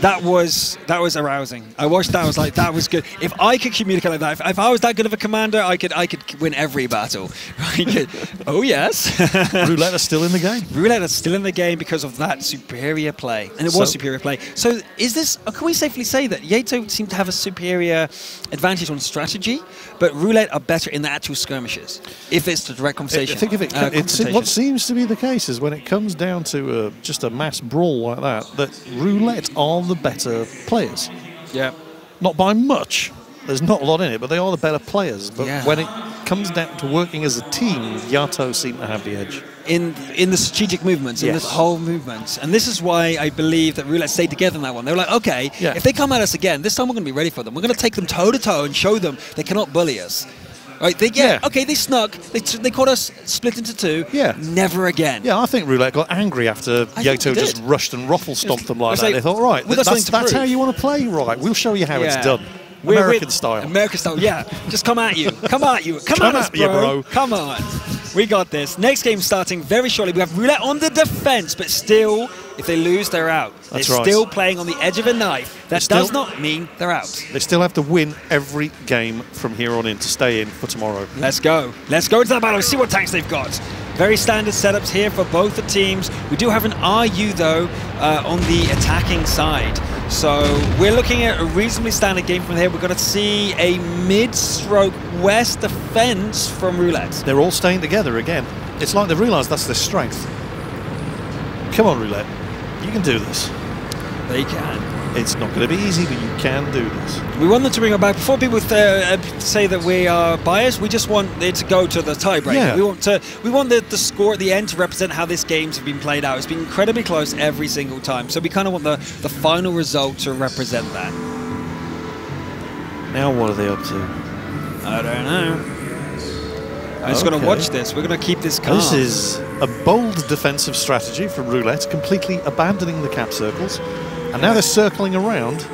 that was that was arousing. I watched that. I was like, that was good. If I could communicate like that, if, if I was that good of a commander, I could I could win every battle. (laughs) Could, oh yes. (laughs)
Roulette is still in the game.
Roulette is still in the game because of that superior play, and it was superior play. So, is this? Can we safely say that Yato seemed to have a superior advantage on strategy, but Roulette are better in the actual skirmishes? If it's the direct
I
conversation,
think if it,
uh, confrontation.
what seems to be the case is when it comes down to uh, just a mass brawl like that, that roulette are the better players.
yeah.
Not by much. There's not a lot in it, but they are the better players. But
Yeah.
when it comes down to working as a team, Yato seem to have the edge.
in in the strategic movements, in
Yes.
the whole movements. And this is why I believe that Roulette stayed together in that one. They were like, okay,
Yeah.
if they come at us again, this time we're going to be ready for them. We're going to take them toe to toe and show them they cannot bully us. Right? They, yeah,
Yeah.
okay, they snuck. They, they caught us split into two.
Yeah.
Never again.
Yeah, I think Roulette got angry after
I
just rushed and ruffle stomped them like that.
like,
they thought, right, that's, that's how you want to play, right? We'll show you how
Yeah.
it's done.
We're-
American
we're-
style.
American style, yeah. Just come at you. Come at you. Come,
Come
at us,
at you,
bro.
bro.
Come on. We got this. Next game starting very shortly. We have Roulette on the defense, but still, if they lose, they're out.
That's
they're
right.
still playing on the edge of a knife. That
Still-
does not mean they're out.
They still have to win every game from here on in to stay in for tomorrow.
Let's go. Let's go into that battle. and See what tanks they've got. Very standard setups here for both the teams. We do have an RU though uh, on the attacking side. So we're looking at a reasonably standard game from here. We're going to see a mid-stroke west defense from Roulette.
They're all staying together again. It's like they've realised that's their strength. Come on, Roulette. You can do this.
They can.
It's not going to be easy, but you can do this.
We want them to bring it back. Before people uh, uh, say that we are biased, we just want it to go to the tiebreaker.
Yeah.
We want to. We want the, the score at the end to represent how this game's been played out. It's been incredibly close every single time. So we kind of want the, the final result to represent that.
Now what are they up to?
I don't know. I'm just going to watch this. We're going to keep this calm.
This is a bold defensive strategy from Roulette, completely abandoning the cap circles. And now they're circling around.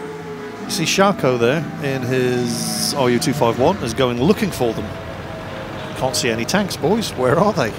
You see Sharko there in his RU-251 is going looking for them. Can't see any tanks, boys. Where are they? I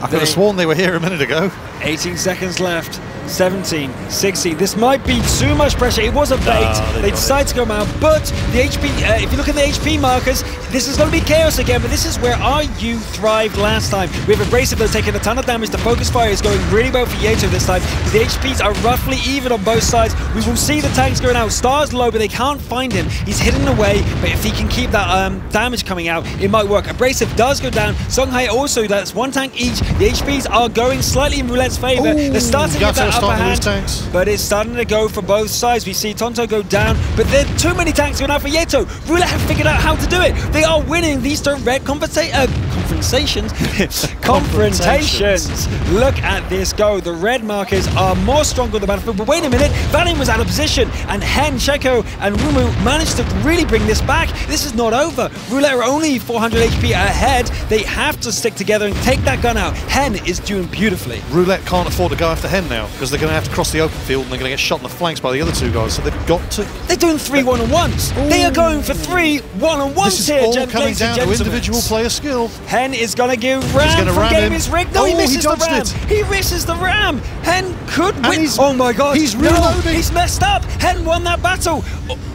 could
They-
have sworn they were here a minute ago.
18 seconds left. 17, 16. This might be too much pressure. It was a bait.
Ah, they
they decided to go out, but the HP. Uh, if you look at the HP markers, this is going to be chaos again. But this is where RU thrived last time. We have Abrasive though taking a ton of damage. The focus fire is going really well for Yato this time. The HPs are roughly even on both sides. We will see the tanks going out. Stars low, but they can't find him. He's hidden away. But if he can keep that um, damage coming out, it might work. Abrasive does go down. Songhai also. That's one tank each. The HPs are going slightly in Roulette's favor.
Ooh,
They're starting to get
Yato
upper
starting to lose
hand,
tanks.
but it's starting to go for both sides. We see Tonto go down, but there are too many tanks going out for Yato. Roulette have figured out how to do it. They are winning these direct compensa- uh, compensations, (laughs) confrontations. Look at this go. The red markers are more stronger on the battlefield. But wait a minute, Valin was out of position, and Hen, Checo, and Rumu managed to really bring this back. This is not over. Roulette are only 400 HP ahead. They have to stick together and take that gun out. Hen is doing beautifully.
Roulette can't afford to go after Hen now because they're going to have to cross the open field and they're going to get shot in the flanks by the other two guys. So they've got to.
They're doing three one-on-ones. They are going for three one-on-ones
This is
here,
all coming down to individual player skill.
Hen is going to give Ram from
ram
Game
him.
is rigged. No,
Oh,
he
he
misses the Ram.
it.
He misses the Ram. Hen could win. oh my God.
he's
No, he's messed up. Hen won that battle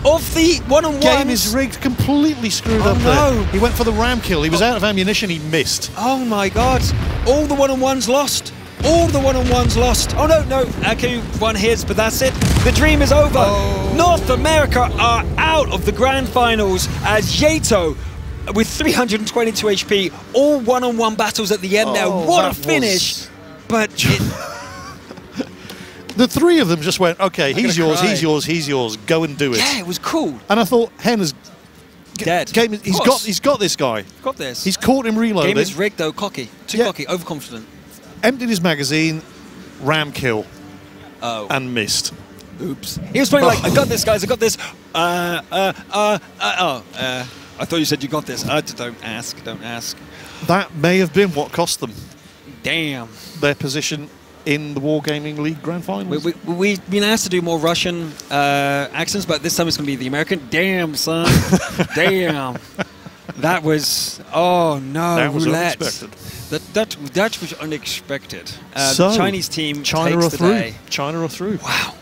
of the one-on-ones.
Game is rigged, completely screwed
Oh,
up
no.
there. He went for the ram kill. He was oh. out of ammunition. He missed.
Oh my God. All the one-on-ones lost. All the one-on-ones lost. Oh no, no. Aku won his, but that's it. The dream is over.
Oh.
North America are out of the grand finals as Yato with 322 HP, all one-on-one battles at the end there.
Oh,
What a finish.
was-
But (laughs) it,
The three of them just went, okay, he's
gonna
yours,
cry.
he's yours, he's yours. Go and do it.
yeah, it was cool.
And I thought, Hen has
Dead.
game. He's got. He's got this guy.
Got this.
He's caught him reloading.
Game is rigged though, cocky. Too
Yeah.
cocky, overconfident.
emptied his magazine, ram kill,
Oh.
and missed.
Oops. He was playing like, I got this, guys, I got this. Uh, uh, uh, uh, oh, uh, I thought you said you got this. Uh, don't ask, don't ask.
That may have been what cost them
Damn.
their position in the Wargaming League Grand Finals.
We, we, we've been asked to do more Russian uh, accents, but this time it's going to be the American. Damn, son. (laughs) Damn. That was, oh no,
That was
roulette.
unexpected.
That, that, that was unexpected. Uh,
so,
the Chinese team
China
takes
are
the
through.
day.
China are through.
Wow.